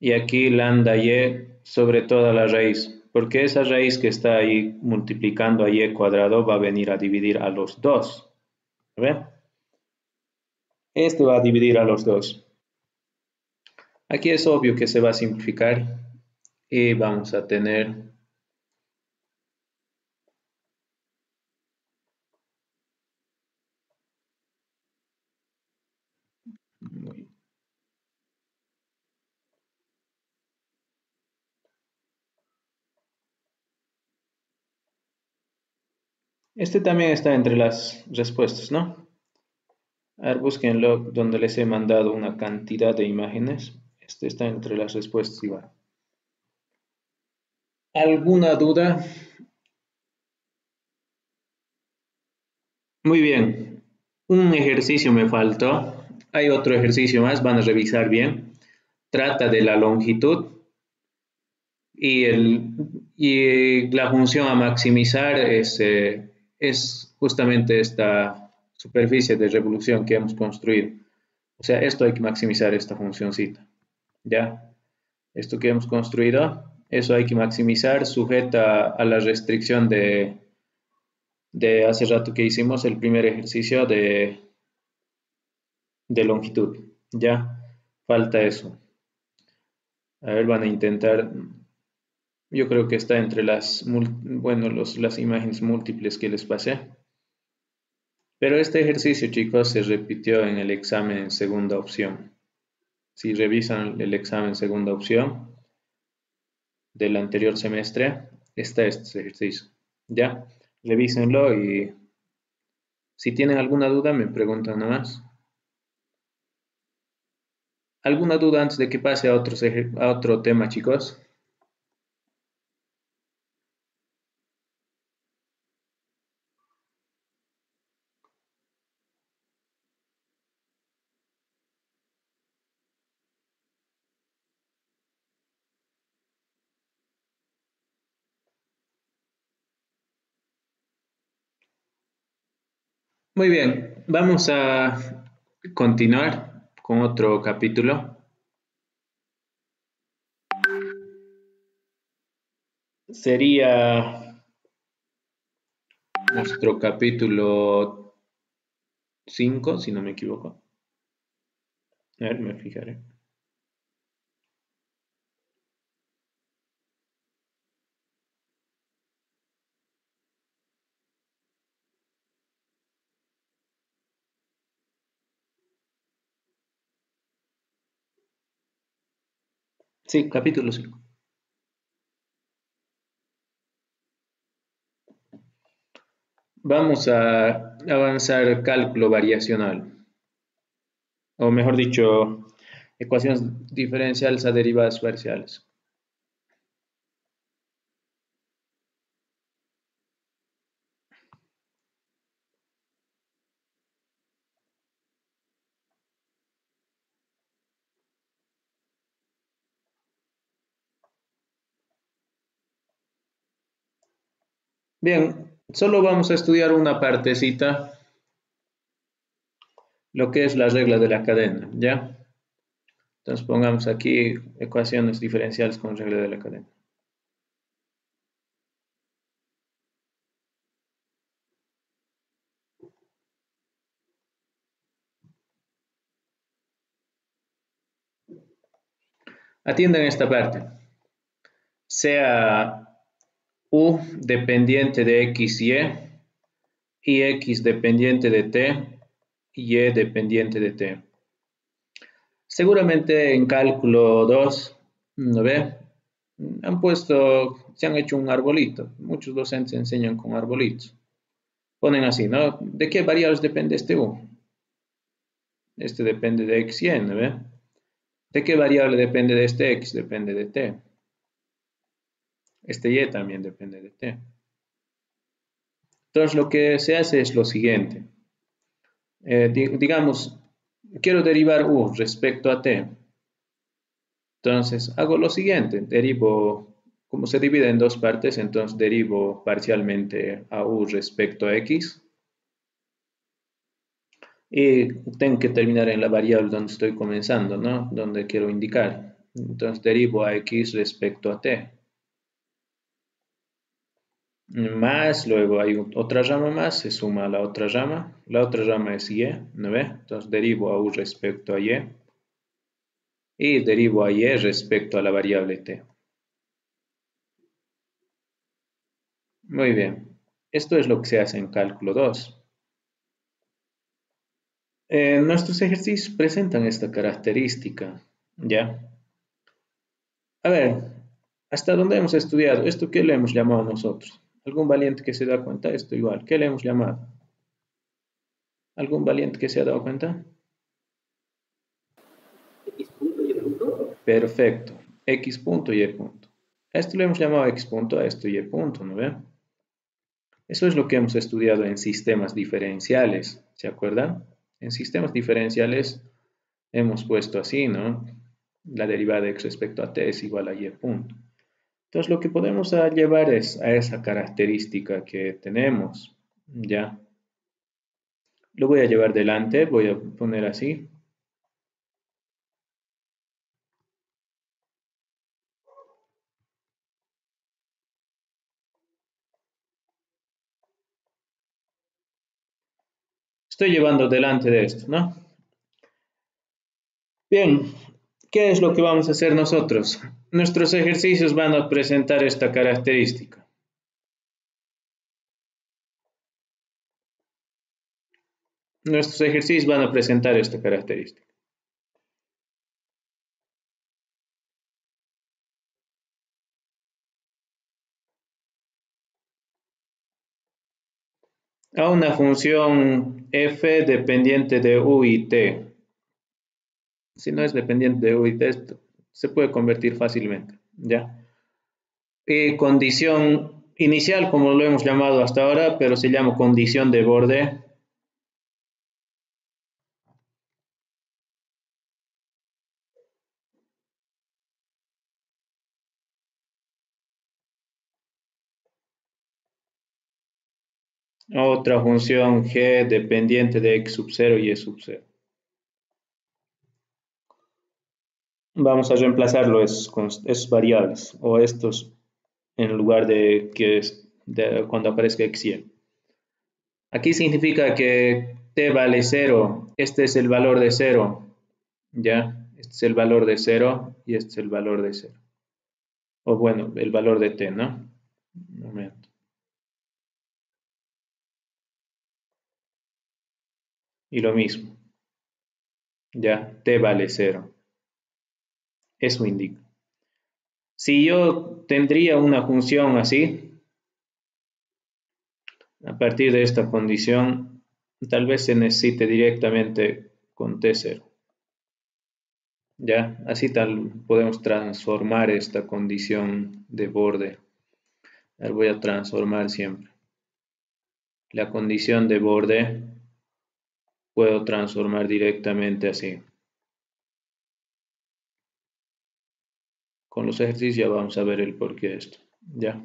Y aquí lambda y sobre toda la raíz porque esa raíz que está ahí multiplicando a y cuadrado va a venir a dividir a los dos. ¿Ve? Este va a dividir a los dos. Aquí es obvio que se va a simplificar y vamos a tener Este también está entre las respuestas, ¿no? A ver, búsquenlo donde les he mandado una cantidad de imágenes. Este está entre las respuestas igual. ¿Alguna duda? Muy bien. Un ejercicio me faltó. Hay otro ejercicio más, van a revisar bien. Trata de la longitud y, el, y la función a maximizar es, eh, es justamente esta superficie de revolución que hemos construido. O sea, esto hay que maximizar esta funcióncita. ¿Ya? Esto que hemos construido, eso hay que maximizar sujeta a la restricción de, de hace rato que hicimos el primer ejercicio de, de longitud. ¿Ya? Falta eso. A ver, van a intentar yo creo que está entre las, bueno, las imágenes múltiples que les pasé. Pero este ejercicio, chicos, se repitió en el examen en segunda opción. Si revisan el examen segunda opción del anterior semestre, está este ejercicio. ¿Ya? Revísenlo y si tienen alguna duda me preguntan nomás. ¿Alguna duda antes de que pase a a otro tema, chicos? Muy bien, vamos a continuar con otro capítulo. Sería nuestro capítulo 5, si no me equivoco. A ver, me fijaré. Sí, capítulo 5. Vamos a avanzar cálculo variacional. O mejor dicho, ecuaciones diferenciales a derivadas parciales. Bien, solo vamos a estudiar una partecita, lo que es la regla de la cadena, ¿ya? Entonces pongamos aquí ecuaciones diferenciales con regla de la cadena. Atiendan esta parte. Sea U dependiente de x, y, y x dependiente de t, y y dependiente de t. Seguramente en cálculo 2, ¿no ve? Han puesto, se han hecho un arbolito. Muchos docentes enseñan con arbolitos. Ponen así, ¿no? ¿De qué variables depende este u? Este depende de x y, ¿no ve? ¿De qué variable depende de este x? Depende de t. Este y también depende de t. Entonces lo que se hace es lo siguiente. Eh, digamos, quiero derivar u respecto a t. Entonces hago lo siguiente, derivo, como se divide en dos partes, entonces derivo parcialmente a u respecto a x. Y tengo que terminar en la variable donde estoy comenzando, ¿no? Donde quiero indicar. Entonces derivo a x respecto a t más, luego hay otra rama más, se suma a la otra rama, la otra rama es y, ¿no ve? Entonces derivo a u respecto a y y derivo a y respecto a la variable t. Muy bien, esto es lo que se hace en cálculo 2. Eh, nuestros ejercicios presentan esta característica, ¿ya? A ver, ¿hasta dónde hemos estudiado? ¿Esto qué le hemos llamado nosotros? ¿Algún valiente que se da cuenta? Esto igual. ¿Qué le hemos llamado? ¿Algún valiente que se ha dado cuenta? X punto y punto. Perfecto. X punto y punto. esto le hemos llamado X punto, a esto Y punto, ¿no ve? Eso es lo que hemos estudiado en sistemas diferenciales, ¿se acuerdan? En sistemas diferenciales hemos puesto así, ¿no? La derivada de x respecto a t es igual a y punto. Entonces lo que podemos llevar es a esa característica que tenemos, ¿ya? Lo voy a llevar delante, voy a poner así. Estoy llevando delante de esto, ¿no? Bien, ¿qué es lo que vamos a hacer nosotros? Nuestros ejercicios van a presentar esta característica. Nuestros ejercicios van a presentar esta característica. A una función f dependiente de u y t. Si no es dependiente de u y t, se puede convertir fácilmente. ¿ya? Condición inicial, como lo hemos llamado hasta ahora, pero se llama condición de borde otra función g dependiente de x sub 0 y y sub 0. Vamos a reemplazarlo con esos variables o estos en lugar de que cuando aparezca y. Aquí significa que t vale 0, este es el valor de 0, ¿ya? Este es el valor de 0 y este es el valor de 0. O bueno, el valor de t, ¿no? Un momento. Y lo mismo. Ya, t vale 0. Eso indica. Si yo tendría una función así, a partir de esta condición, tal vez se necesite directamente con t0. Ya, así tal podemos transformar esta condición de borde. voy a transformar siempre. La condición de borde puedo transformar directamente así. Con los ejercicios vamos a ver el porqué de esto. Ya.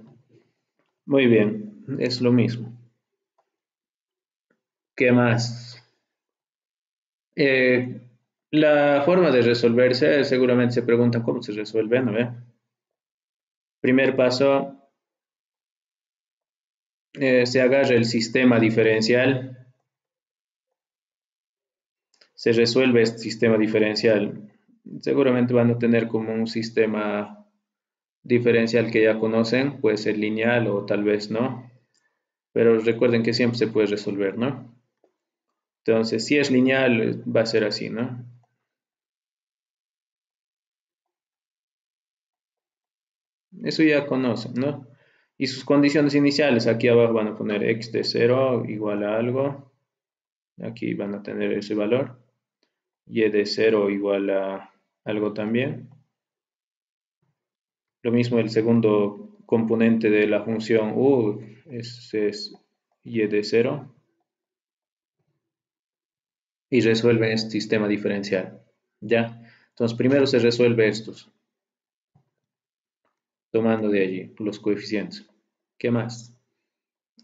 Muy bien, es lo mismo. ¿Qué más? Eh, la forma de resolverse, seguramente se preguntan cómo se resuelve, ¿no? Primer paso, eh, se agarra el sistema diferencial se resuelve este sistema diferencial. Seguramente van a tener como un sistema diferencial que ya conocen, puede ser lineal o tal vez no, pero recuerden que siempre se puede resolver, ¿no? Entonces, si es lineal, va a ser así, ¿no? Eso ya conocen, ¿no? Y sus condiciones iniciales, aquí abajo van a poner x de 0 igual a algo. Aquí van a tener ese valor y de 0 igual a algo también. Lo mismo el segundo componente de la función u es, es y de 0 y resuelve este sistema diferencial. ¿Ya? Entonces primero se resuelve estos tomando de allí los coeficientes. ¿Qué más?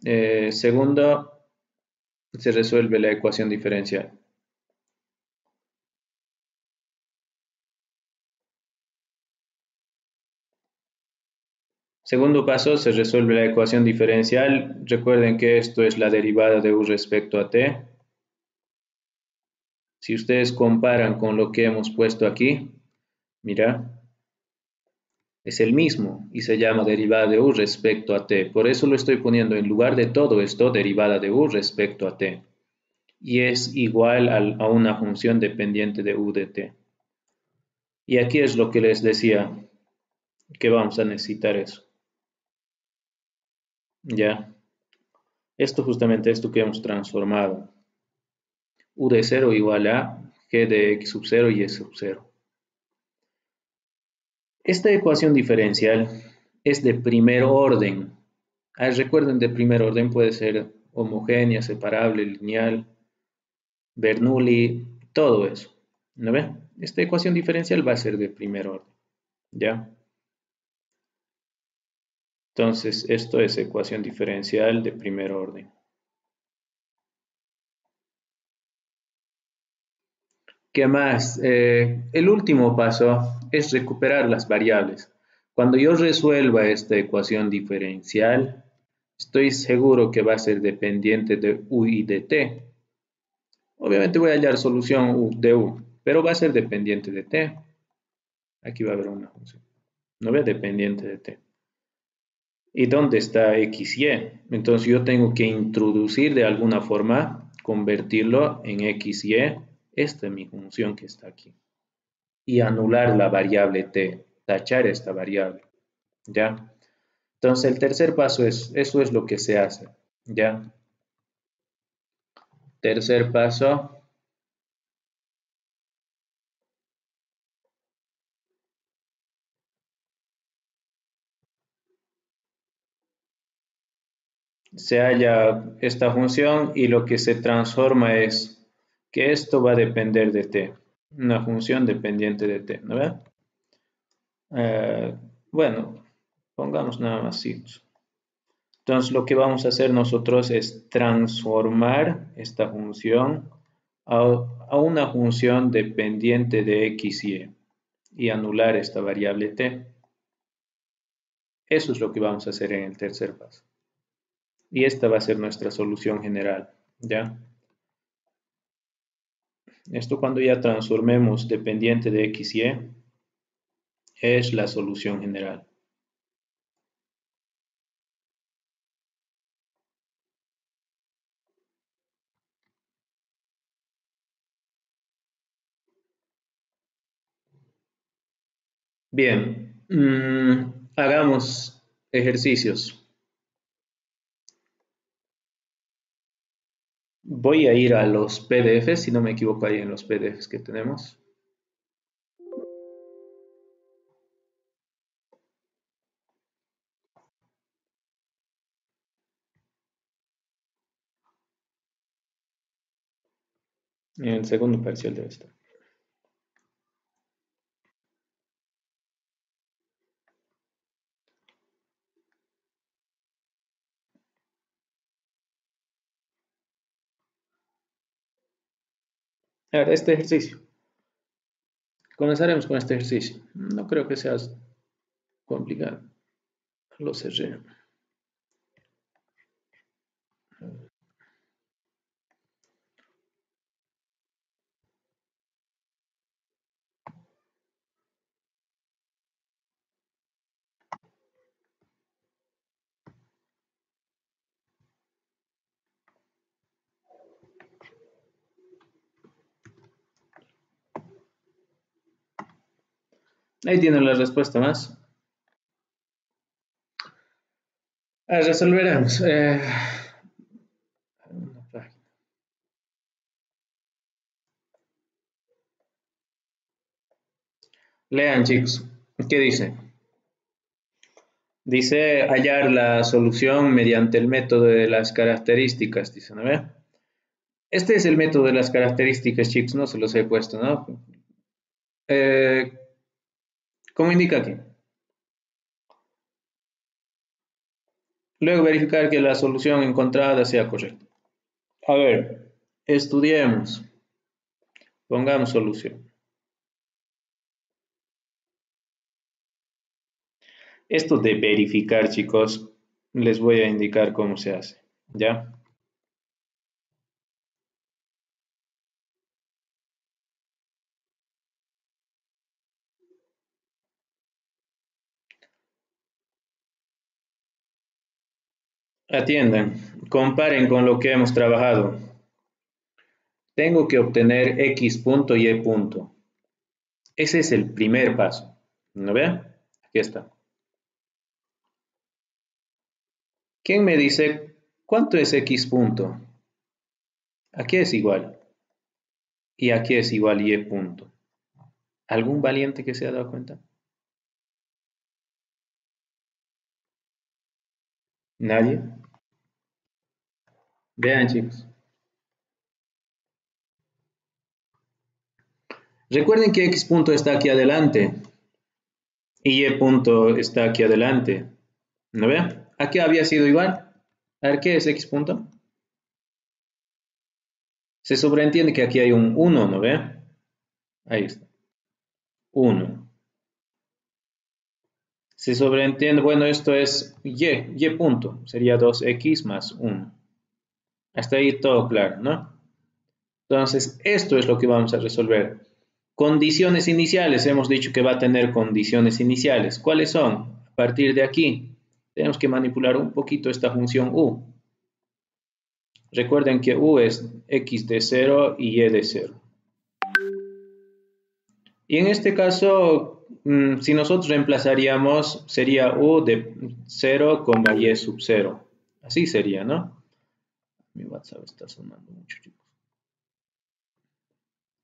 Eh, segundo, se resuelve la ecuación diferencial. Segundo paso, se resuelve la ecuación diferencial. Recuerden que esto es la derivada de u respecto a t. Si ustedes comparan con lo que hemos puesto aquí, mira, es el mismo y se llama derivada de u respecto a t. Por eso lo estoy poniendo en lugar de todo esto, derivada de u respecto a t. Y es igual a, una función dependiente de u de t. Y aquí es lo que les decía, que vamos a necesitar eso. Ya. Esto justamente esto que hemos transformado. U de 0 igual a G de X sub 0 y S sub 0. Esta ecuación diferencial es de primer orden. Ah, recuerden, de primer orden puede ser homogénea, separable, lineal, Bernoulli, todo eso. ¿No ve? Esta ecuación diferencial va a ser de primer orden. ¿Ya? Entonces, esto es ecuación diferencial de primer orden. ¿Qué más? Eh, el último paso es recuperar las variables. Cuando yo resuelva esta ecuación diferencial, estoy seguro que va a ser dependiente de u y de t. Obviamente voy a hallar solución u de u, pero va a ser dependiente de t. Aquí va a haber una función. No ve dependiente de t. ¿Y dónde está x, y? Entonces yo tengo que introducir de alguna forma, convertirlo en x, y. Esta es mi función que está aquí. Y anular la variable t, tachar esta variable. ¿Ya? Entonces el tercer paso es, eso es lo que se hace. ¿Ya? Tercer paso, se halla esta función y lo que se transforma es que esto va a depender de t, una función dependiente de t, ¿no ve? Eh, bueno, pongamos nada más signos. Entonces lo que vamos a hacer nosotros es transformar esta función a, a una función dependiente de x y y y anular esta variable t. Eso es lo que vamos a hacer en el tercer paso y esta va a ser nuestra solución general, ¿ya? Esto cuando ya transformemos dependiente de x y es la solución general. Bien, mm, hagamos ejercicios. Voy a ir a los PDFs, si no me equivoco ahí en los PDFs que tenemos. En el segundo parcial de esto. ver, este ejercicio. Comenzaremos con este ejercicio. No creo que sea complicado. Lo cerré. Ahí tienen la respuesta más. A resolveremos. Eh, Lean, chicos. ¿Qué dice? Dice hallar la solución mediante el método de las características, dice, ¿no? Este es el método de las características, chicos, no se los he puesto, ¿no? Eh, como indica aquí. Luego verificar que la solución encontrada sea correcta. A ver, estudiemos. Pongamos solución. Esto de verificar, chicos, les voy a indicar cómo se hace. ¿Ya? Atiendan, comparen con lo que hemos trabajado. Tengo que obtener x punto y y punto. Ese es el primer paso. ¿No ven? Aquí está. ¿Quién me dice cuánto es x punto? Aquí es igual. Y aquí es igual y punto. ¿Algún valiente que se ha dado cuenta? ¿Nadie? Vean chicos. Recuerden que x punto está aquí adelante y y punto está aquí adelante. ¿No ve? Aquí había sido igual. A ver, ¿qué es x punto? Se sobreentiende que aquí hay un 1, ¿no ve? Ahí está. 1. Se sobreentiende, bueno, esto es y, y punto. Sería 2x más 1. Hasta ahí todo claro, ¿no? Entonces, esto es lo que vamos a resolver. Condiciones iniciales, hemos dicho que va a tener condiciones iniciales. ¿Cuáles son? A partir de aquí, tenemos que manipular un poquito esta función u. Recuerden que u es x de 0 y y de 0. Y en este caso, mm, si nosotros reemplazaríamos, sería u de 0, y sub 0. Así sería, ¿no? Mi WhatsApp está sonando mucho, chicos.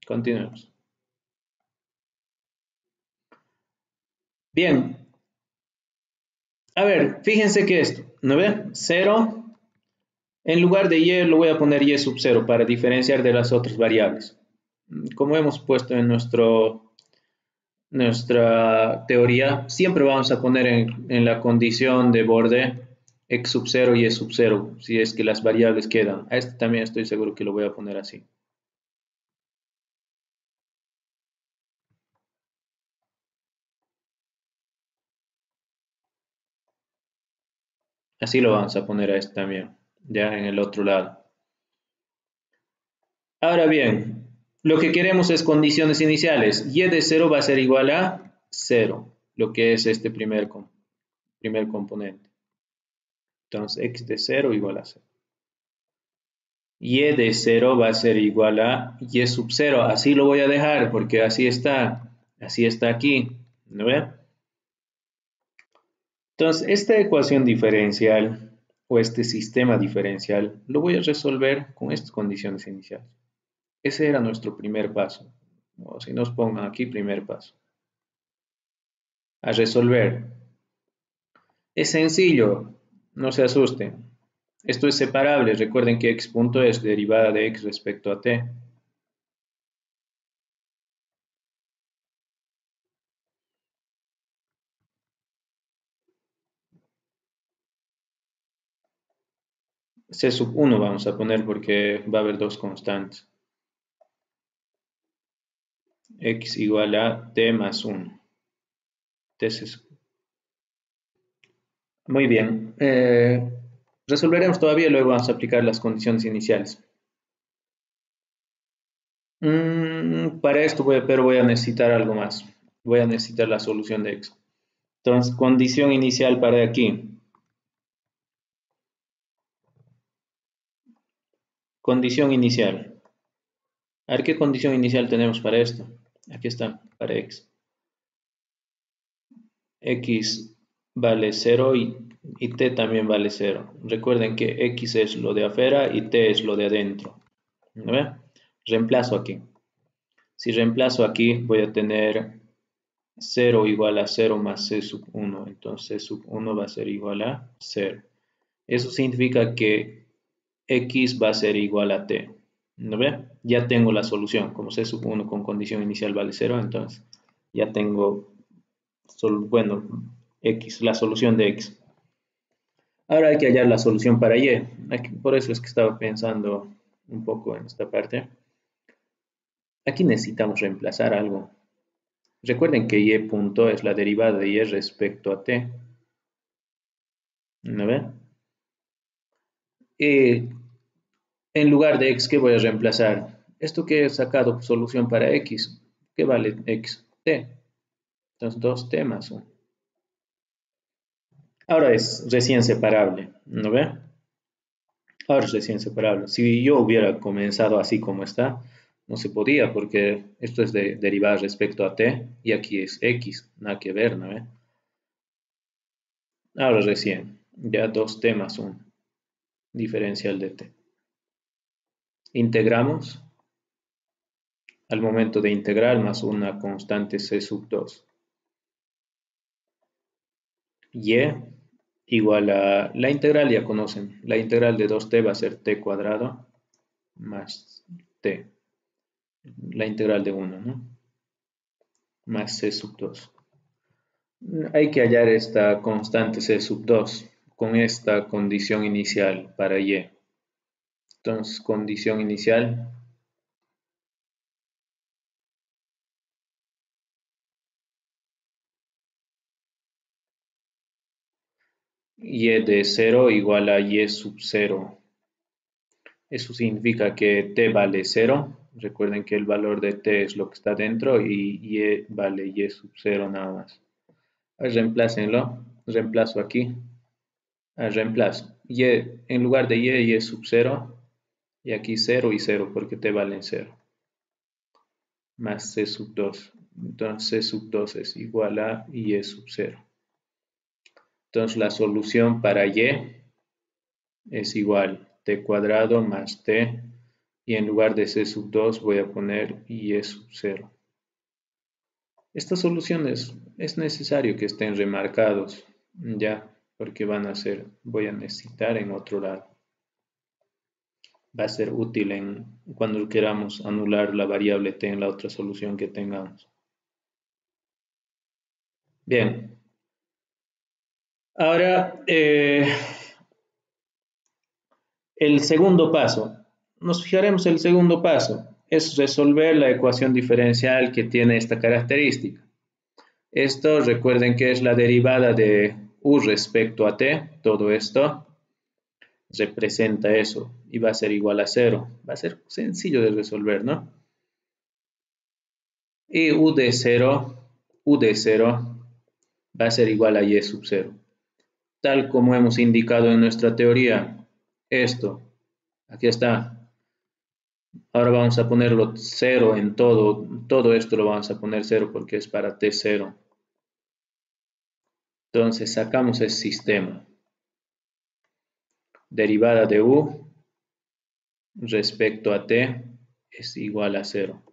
Continuemos. Bien. A ver, fíjense que esto, ¿no ven? 0. En lugar de y lo voy a poner y sub 0 para diferenciar de las otras variables. Como hemos puesto en nuestro, nuestra teoría, siempre vamos a poner en, en la condición de borde x sub 0 y y sub 0, si es que las variables quedan. A este también estoy seguro que lo voy a poner así. Así lo vamos a poner a este también, ya en el otro lado. Ahora bien, lo que queremos es condiciones iniciales. Y de 0 va a ser igual a 0, lo que es este primer, primer componente. Entonces, x de 0 igual a 0. Y de 0 va a ser igual a y sub 0. Así lo voy a dejar porque así está. Así está aquí. ¿No ve? Entonces, esta ecuación diferencial o este sistema diferencial lo voy a resolver con estas condiciones iniciales. Ese era nuestro primer paso. O si nos pongan aquí, primer paso. A resolver. Es sencillo, no se asusten. Esto es separable. Recuerden que x punto es derivada de x respecto a t. C sub 1 vamos a poner porque va a haber dos constantes. X igual a T más 1. T Muy bien. Eh, resolveremos todavía y luego vamos a aplicar las condiciones iniciales. Mm, para esto, voy, pero voy a necesitar algo más. Voy a necesitar la solución de X. Entonces, condición inicial para aquí. Condición inicial. A ver qué condición inicial tenemos para esto. Aquí está, para x. x vale 0 y, t también vale 0. Recuerden que x es lo de afuera y t es lo de adentro. ¿No ve? Reemplazo aquí. Si reemplazo aquí voy a tener 0 igual a 0 más c sub 1. Entonces c sub 1 va a ser igual a 0. Eso significa que x va a ser igual a t. ¿No ve? Ya tengo la solución. Como se supone con condición inicial vale 0, entonces ya tengo, bueno, x, la solución de x. Ahora hay que hallar la solución para y. por eso es que estaba pensando un poco en esta parte. Aquí necesitamos reemplazar algo. Recuerden que y punto es la derivada de y respecto a t. ¿No ve? Eh, en lugar de x, ¿qué voy a reemplazar? Esto que he sacado solución para x, ¿qué vale x? t. Entonces 2t más 1. Ahora es recién separable, ¿no ve? Ahora es recién separable. Si yo hubiera comenzado así como está, no se podía porque esto es de derivada respecto a t y aquí es x, nada que ver, ¿no ve? Ahora recién. Ya 2t más 1, diferencial de t. Integramos al momento de integrar más una constante c sub 2. y igual a la integral, ya conocen, la integral de 2t va a ser t cuadrado más t, la integral de 1, ¿no? más c sub 2. Hay que hallar esta constante c sub 2 con esta condición inicial para y. Entonces, condición inicial y de 0 igual a y sub 0. Eso significa que t vale 0. Recuerden que el valor de t es lo que está dentro y y vale y sub 0 nada más. reemplácenlo. Reemplazo aquí. reemplazo. Y en lugar de y, y sub 0. Y aquí 0 y 0 porque t valen 0. Más c sub 2. Entonces c sub 2 es igual a y sub 0. Entonces la solución para y es igual t cuadrado más t y en lugar de c sub 2 voy a poner y sub 0. Estas soluciones es necesario que estén remarcados ya porque van a ser, voy a necesitar en otro lado. Va a ser útil en, cuando queramos anular la variable t en la otra solución que tengamos. Bien, Ahora, eh, el segundo paso. Nos fijaremos el segundo paso. Es resolver la ecuación diferencial que tiene esta característica. Esto recuerden que es la derivada de u respecto a t. Todo esto representa eso y va a ser igual a cero. Va a ser sencillo de resolver, ¿no? Y u de 0, u de 0 va a ser igual a y sub 0 tal como hemos indicado en nuestra teoría. Esto, aquí está. Ahora vamos a ponerlo 0 en todo. Todo esto lo vamos a poner 0 porque es para t0. Entonces sacamos el sistema. Derivada de u respecto a t es igual a 0.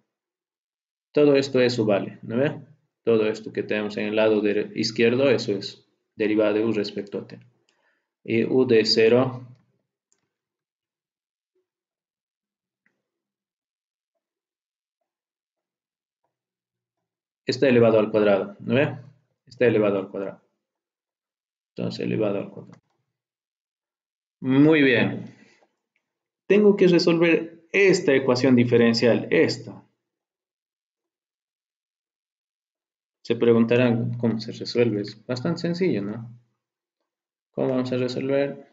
Todo esto eso vale, ¿no ve? Todo esto que tenemos en el lado izquierdo, eso es derivada de u respecto a t. Y u de 0 está elevado al cuadrado, ¿no ve? Está elevado al cuadrado. Entonces, elevado al cuadrado. Muy bien. Tengo que resolver esta ecuación diferencial, esta. Se preguntarán cómo se resuelve. Es bastante sencillo, ¿no? ¿Cómo vamos a resolver?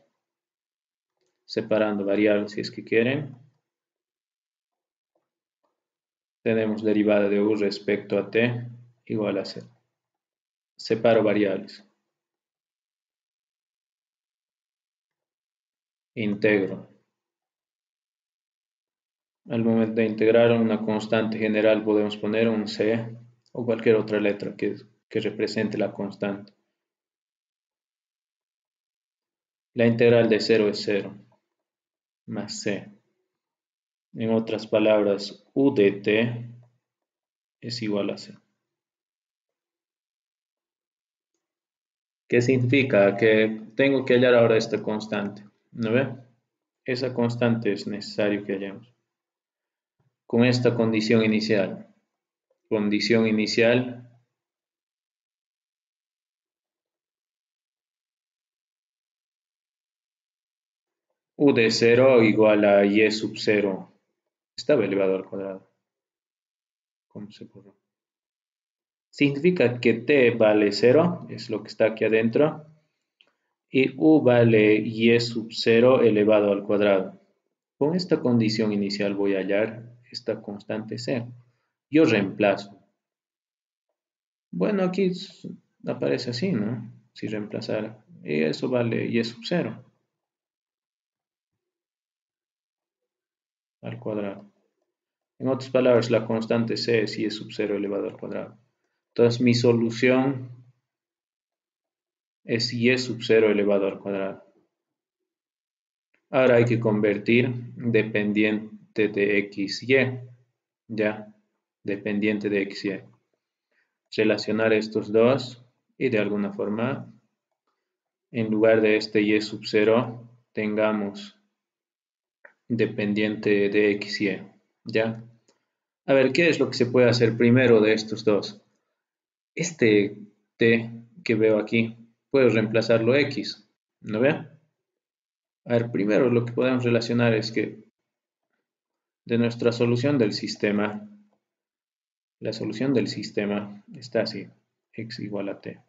Separando variables si es que quieren. Tenemos derivada de u respecto a t igual a 0. Separo variables. Integro. Al momento de integrar una constante general podemos poner un c o cualquier otra letra que, represente la constante. La integral de 0 es 0 más c. En otras palabras, u de t es igual a c. ¿Qué significa? Que tengo que hallar ahora esta constante. ¿No ve? Esa constante es necesario que hallemos. Con esta condición inicial condición inicial u de 0 igual a y sub 0 estaba elevado al cuadrado. ¿Cómo se ocurre? Significa que t vale 0, es lo que está aquí adentro, y u vale y sub 0 elevado al cuadrado. Con esta condición inicial voy a hallar esta constante c yo reemplazo. Bueno, aquí aparece así, ¿no? Si reemplazara. Y eso vale y es sub 0. Al cuadrado. En otras palabras, la constante c es y es sub 0 elevado al cuadrado. Entonces, mi solución es y sub 0 elevado al cuadrado. Ahora hay que convertir dependiente de x, y, ya, dependiente de x, y. Relacionar estos dos y de alguna forma, en lugar de este y sub 0, tengamos dependiente de x, y, ya. A ver, ¿qué es lo que se puede hacer primero de estos dos? Este t que veo aquí, puedo reemplazarlo x, ¿no ve? A ver, primero lo que podemos relacionar es que de nuestra solución del sistema, la solución del sistema está así, x igual a t.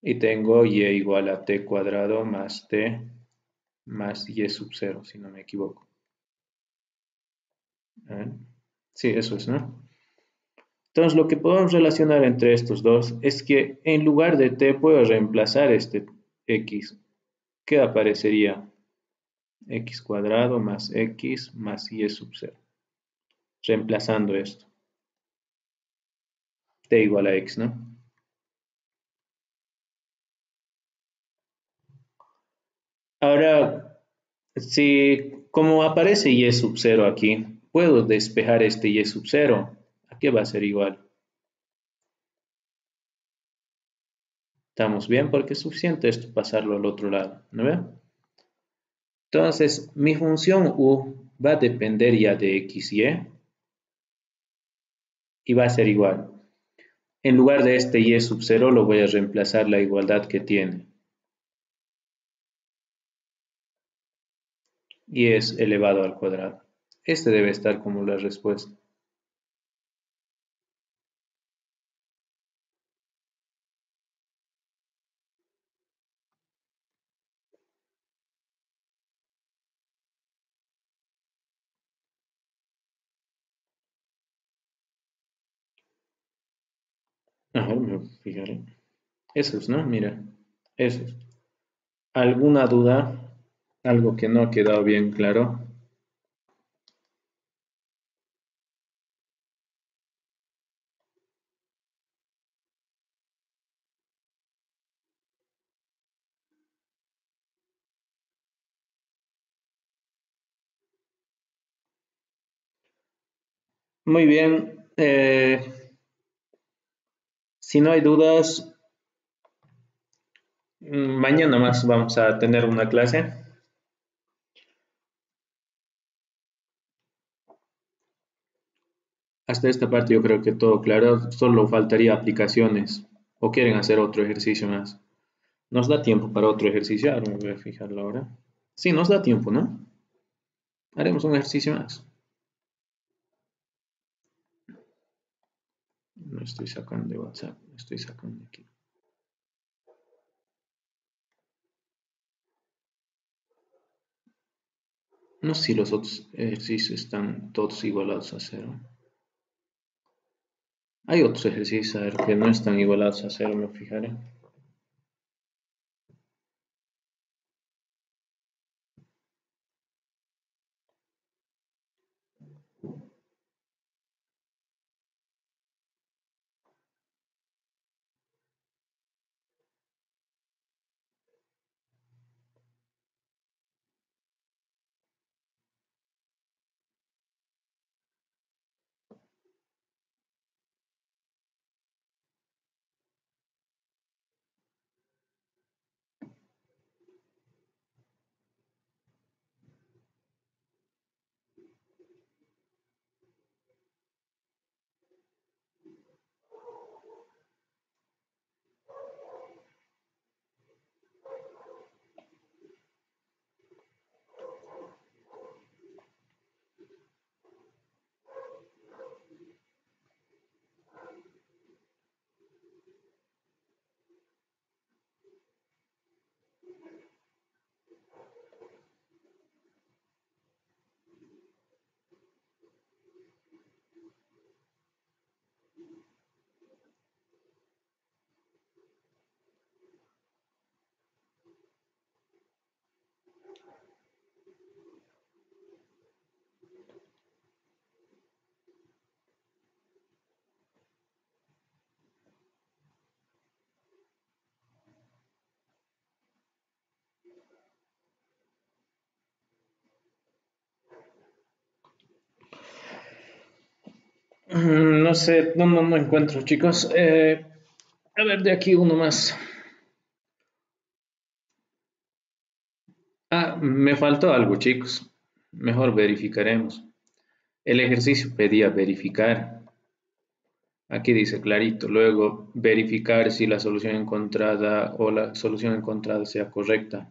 Y tengo y igual a t cuadrado más t más y sub 0, si no me equivoco. Sí, eso es, ¿no? Entonces, lo que podemos relacionar entre estos dos es que en lugar de t puedo reemplazar este x. ¿Qué aparecería? x cuadrado más x más y sub 0. Reemplazando esto. t igual a x, ¿no? Ahora, si como aparece y sub 0 aquí, puedo despejar este y sub 0. ¿A qué va a ser igual? Estamos bien porque es suficiente esto pasarlo al otro lado, ¿no ve? Entonces, mi función u va a depender ya de x y y va a ser igual. En lugar de este y sub 0 lo voy a reemplazar la igualdad que tiene. Y es elevado al cuadrado. Este debe estar como la respuesta. Ajá, me fijaré. Eso es, ¿no? Mira, eso es. ¿Alguna duda? ¿Algo que no ha quedado bien claro? Muy bien. Eh, si no hay dudas, mm, mañana más vamos a tener una clase. Hasta esta parte yo creo que todo claro, solo faltaría aplicaciones o quieren hacer otro ejercicio más. Nos da tiempo para otro ejercicio, ahora me voy a fijarlo ahora. Sí, nos da tiempo, ¿no? Haremos un ejercicio más. No estoy sacando de WhatsApp, estoy sacando aquí. No sé si los otros ejercicios están todos igualados a cero. Hay otros ejercicios que no están igualados a cero, me fijaré. No sé, no, no, encuentro, chicos. Eh, a ver, de aquí uno más. Ah, me faltó algo, chicos. Mejor verificaremos. El ejercicio pedía verificar. Aquí dice clarito. Luego, verificar si la solución encontrada o la solución encontrada sea correcta.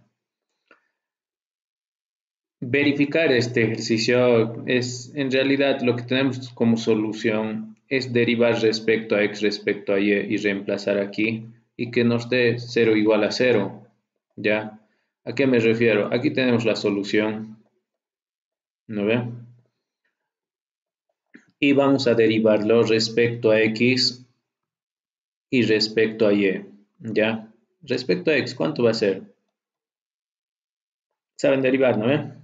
Verificar este ejercicio es en realidad lo que tenemos como solución es derivar respecto a x respecto a y y reemplazar aquí y que nos dé 0 igual a 0. ¿Ya? ¿A qué me refiero? Aquí tenemos la solución. ¿No ve? Y vamos a derivarlo respecto a x y respecto a y. ¿Ya? Respecto a x, ¿cuánto va a ser? Saben derivar, ¿no ve?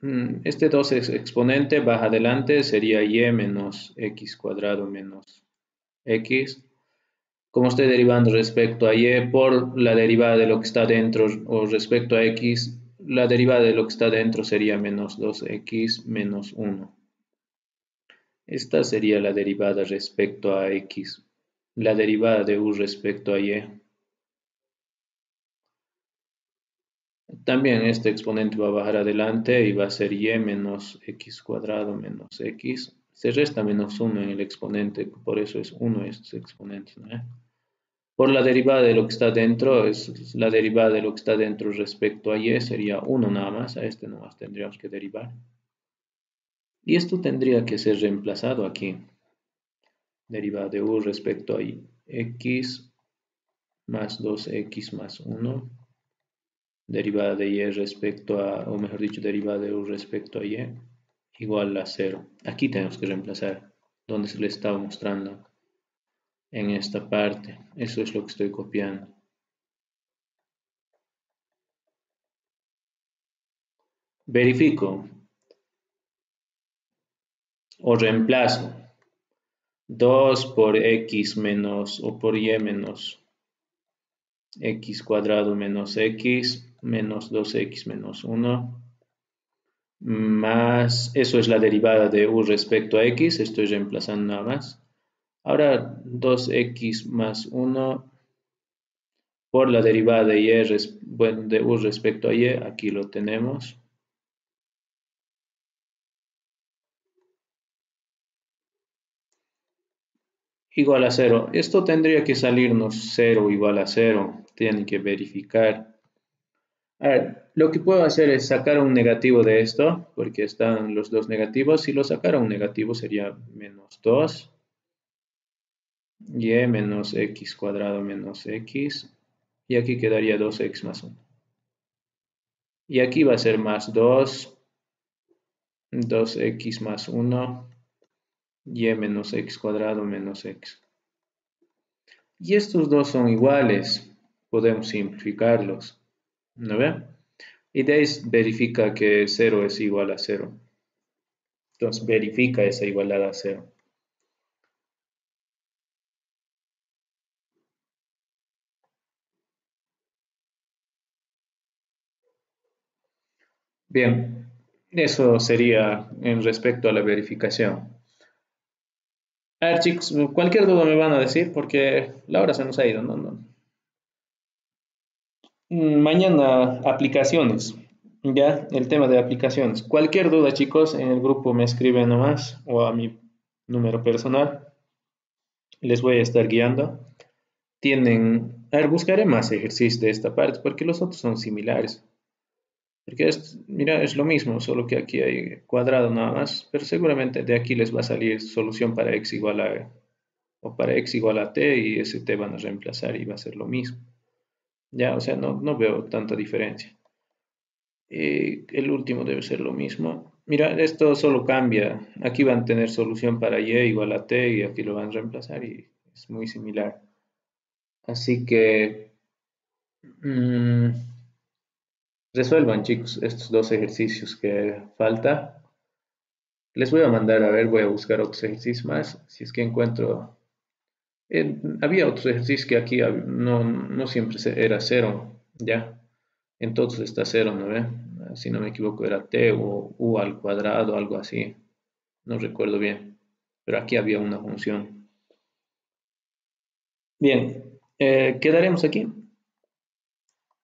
Mm, este 2 es exponente baja adelante sería y menos x cuadrado menos x. Como estoy derivando respecto a y por la derivada de lo que está dentro o respecto a x, la derivada de lo que está dentro sería menos 2x menos 1. Esta sería la derivada respecto a x. La derivada de u respecto a y. También este exponente va a bajar adelante y va a ser y menos x cuadrado menos x. Se resta menos 1 en el exponente, por eso es 1 estos exponentes. Por la derivada de lo que está dentro, es la derivada de lo que está dentro respecto a y sería 1 nada más, a este nada más tendríamos que derivar. Y esto tendría que ser reemplazado aquí. Derivada de u respecto a x más 2x más 1 derivada de y respecto a, o mejor dicho, derivada de u respecto a y, igual a 0. Aquí tenemos que reemplazar donde se le estaba mostrando en esta parte. Eso es lo que estoy copiando. Verifico o reemplazo 2 por x menos o por y menos x cuadrado menos x menos 2x menos 1 más, eso es la derivada de u respecto a x, estoy reemplazando nada más. Ahora 2x más 1 por la derivada de, y, de u respecto a y, aquí lo tenemos. Igual a 0. Esto tendría que salirnos 0 igual a 0. Tienen que verificar. Lo que puedo hacer es sacar un negativo de esto, porque están los dos negativos. Si lo sacara un negativo sería menos 2. Y menos x cuadrado menos x. Y aquí quedaría 2x más 1. Y aquí va a ser más 2. 2x más 1. Y menos x cuadrado menos x. Y estos dos son iguales. Podemos simplificarlos. ¿No ve? Y de ahí verifica que 0 es igual a 0. Entonces verifica esa igualdad a 0. Bien, eso sería en respecto a la verificación. A ver chicos, cualquier duda me van a decir porque la hora se nos ha ido, no, no, mañana aplicaciones. Ya, el tema de aplicaciones. Cualquier duda, chicos, en el grupo me escriben nomás o a mi número personal. Les voy a estar guiando. Tienen, a ver, buscaré más ejercicios de esta parte porque los otros son similares. Porque es, mira, es lo mismo, solo que aquí hay cuadrado nada más, pero seguramente de aquí les va a salir solución para x igual a, o para x igual a t y ese t van a reemplazar y va a ser lo mismo. Ya, o sea, no, no veo tanta diferencia. Eh, el último debe ser lo mismo. Mira, esto solo cambia. Aquí van a tener solución para y igual a t y aquí lo van a reemplazar y es muy similar. Así que mm, resuelvan, chicos, estos dos ejercicios que falta. Les voy a mandar a ver, voy a buscar otros ejercicios más. Si es que encuentro había otros ejercicios que aquí no, siempre era cero, ¿ya? Entonces está cero, ¿no ve? Si no me equivoco era t o u al cuadrado, algo así. No recuerdo bien. pero aquí había una función. Bien, eh, quedaremos aquí.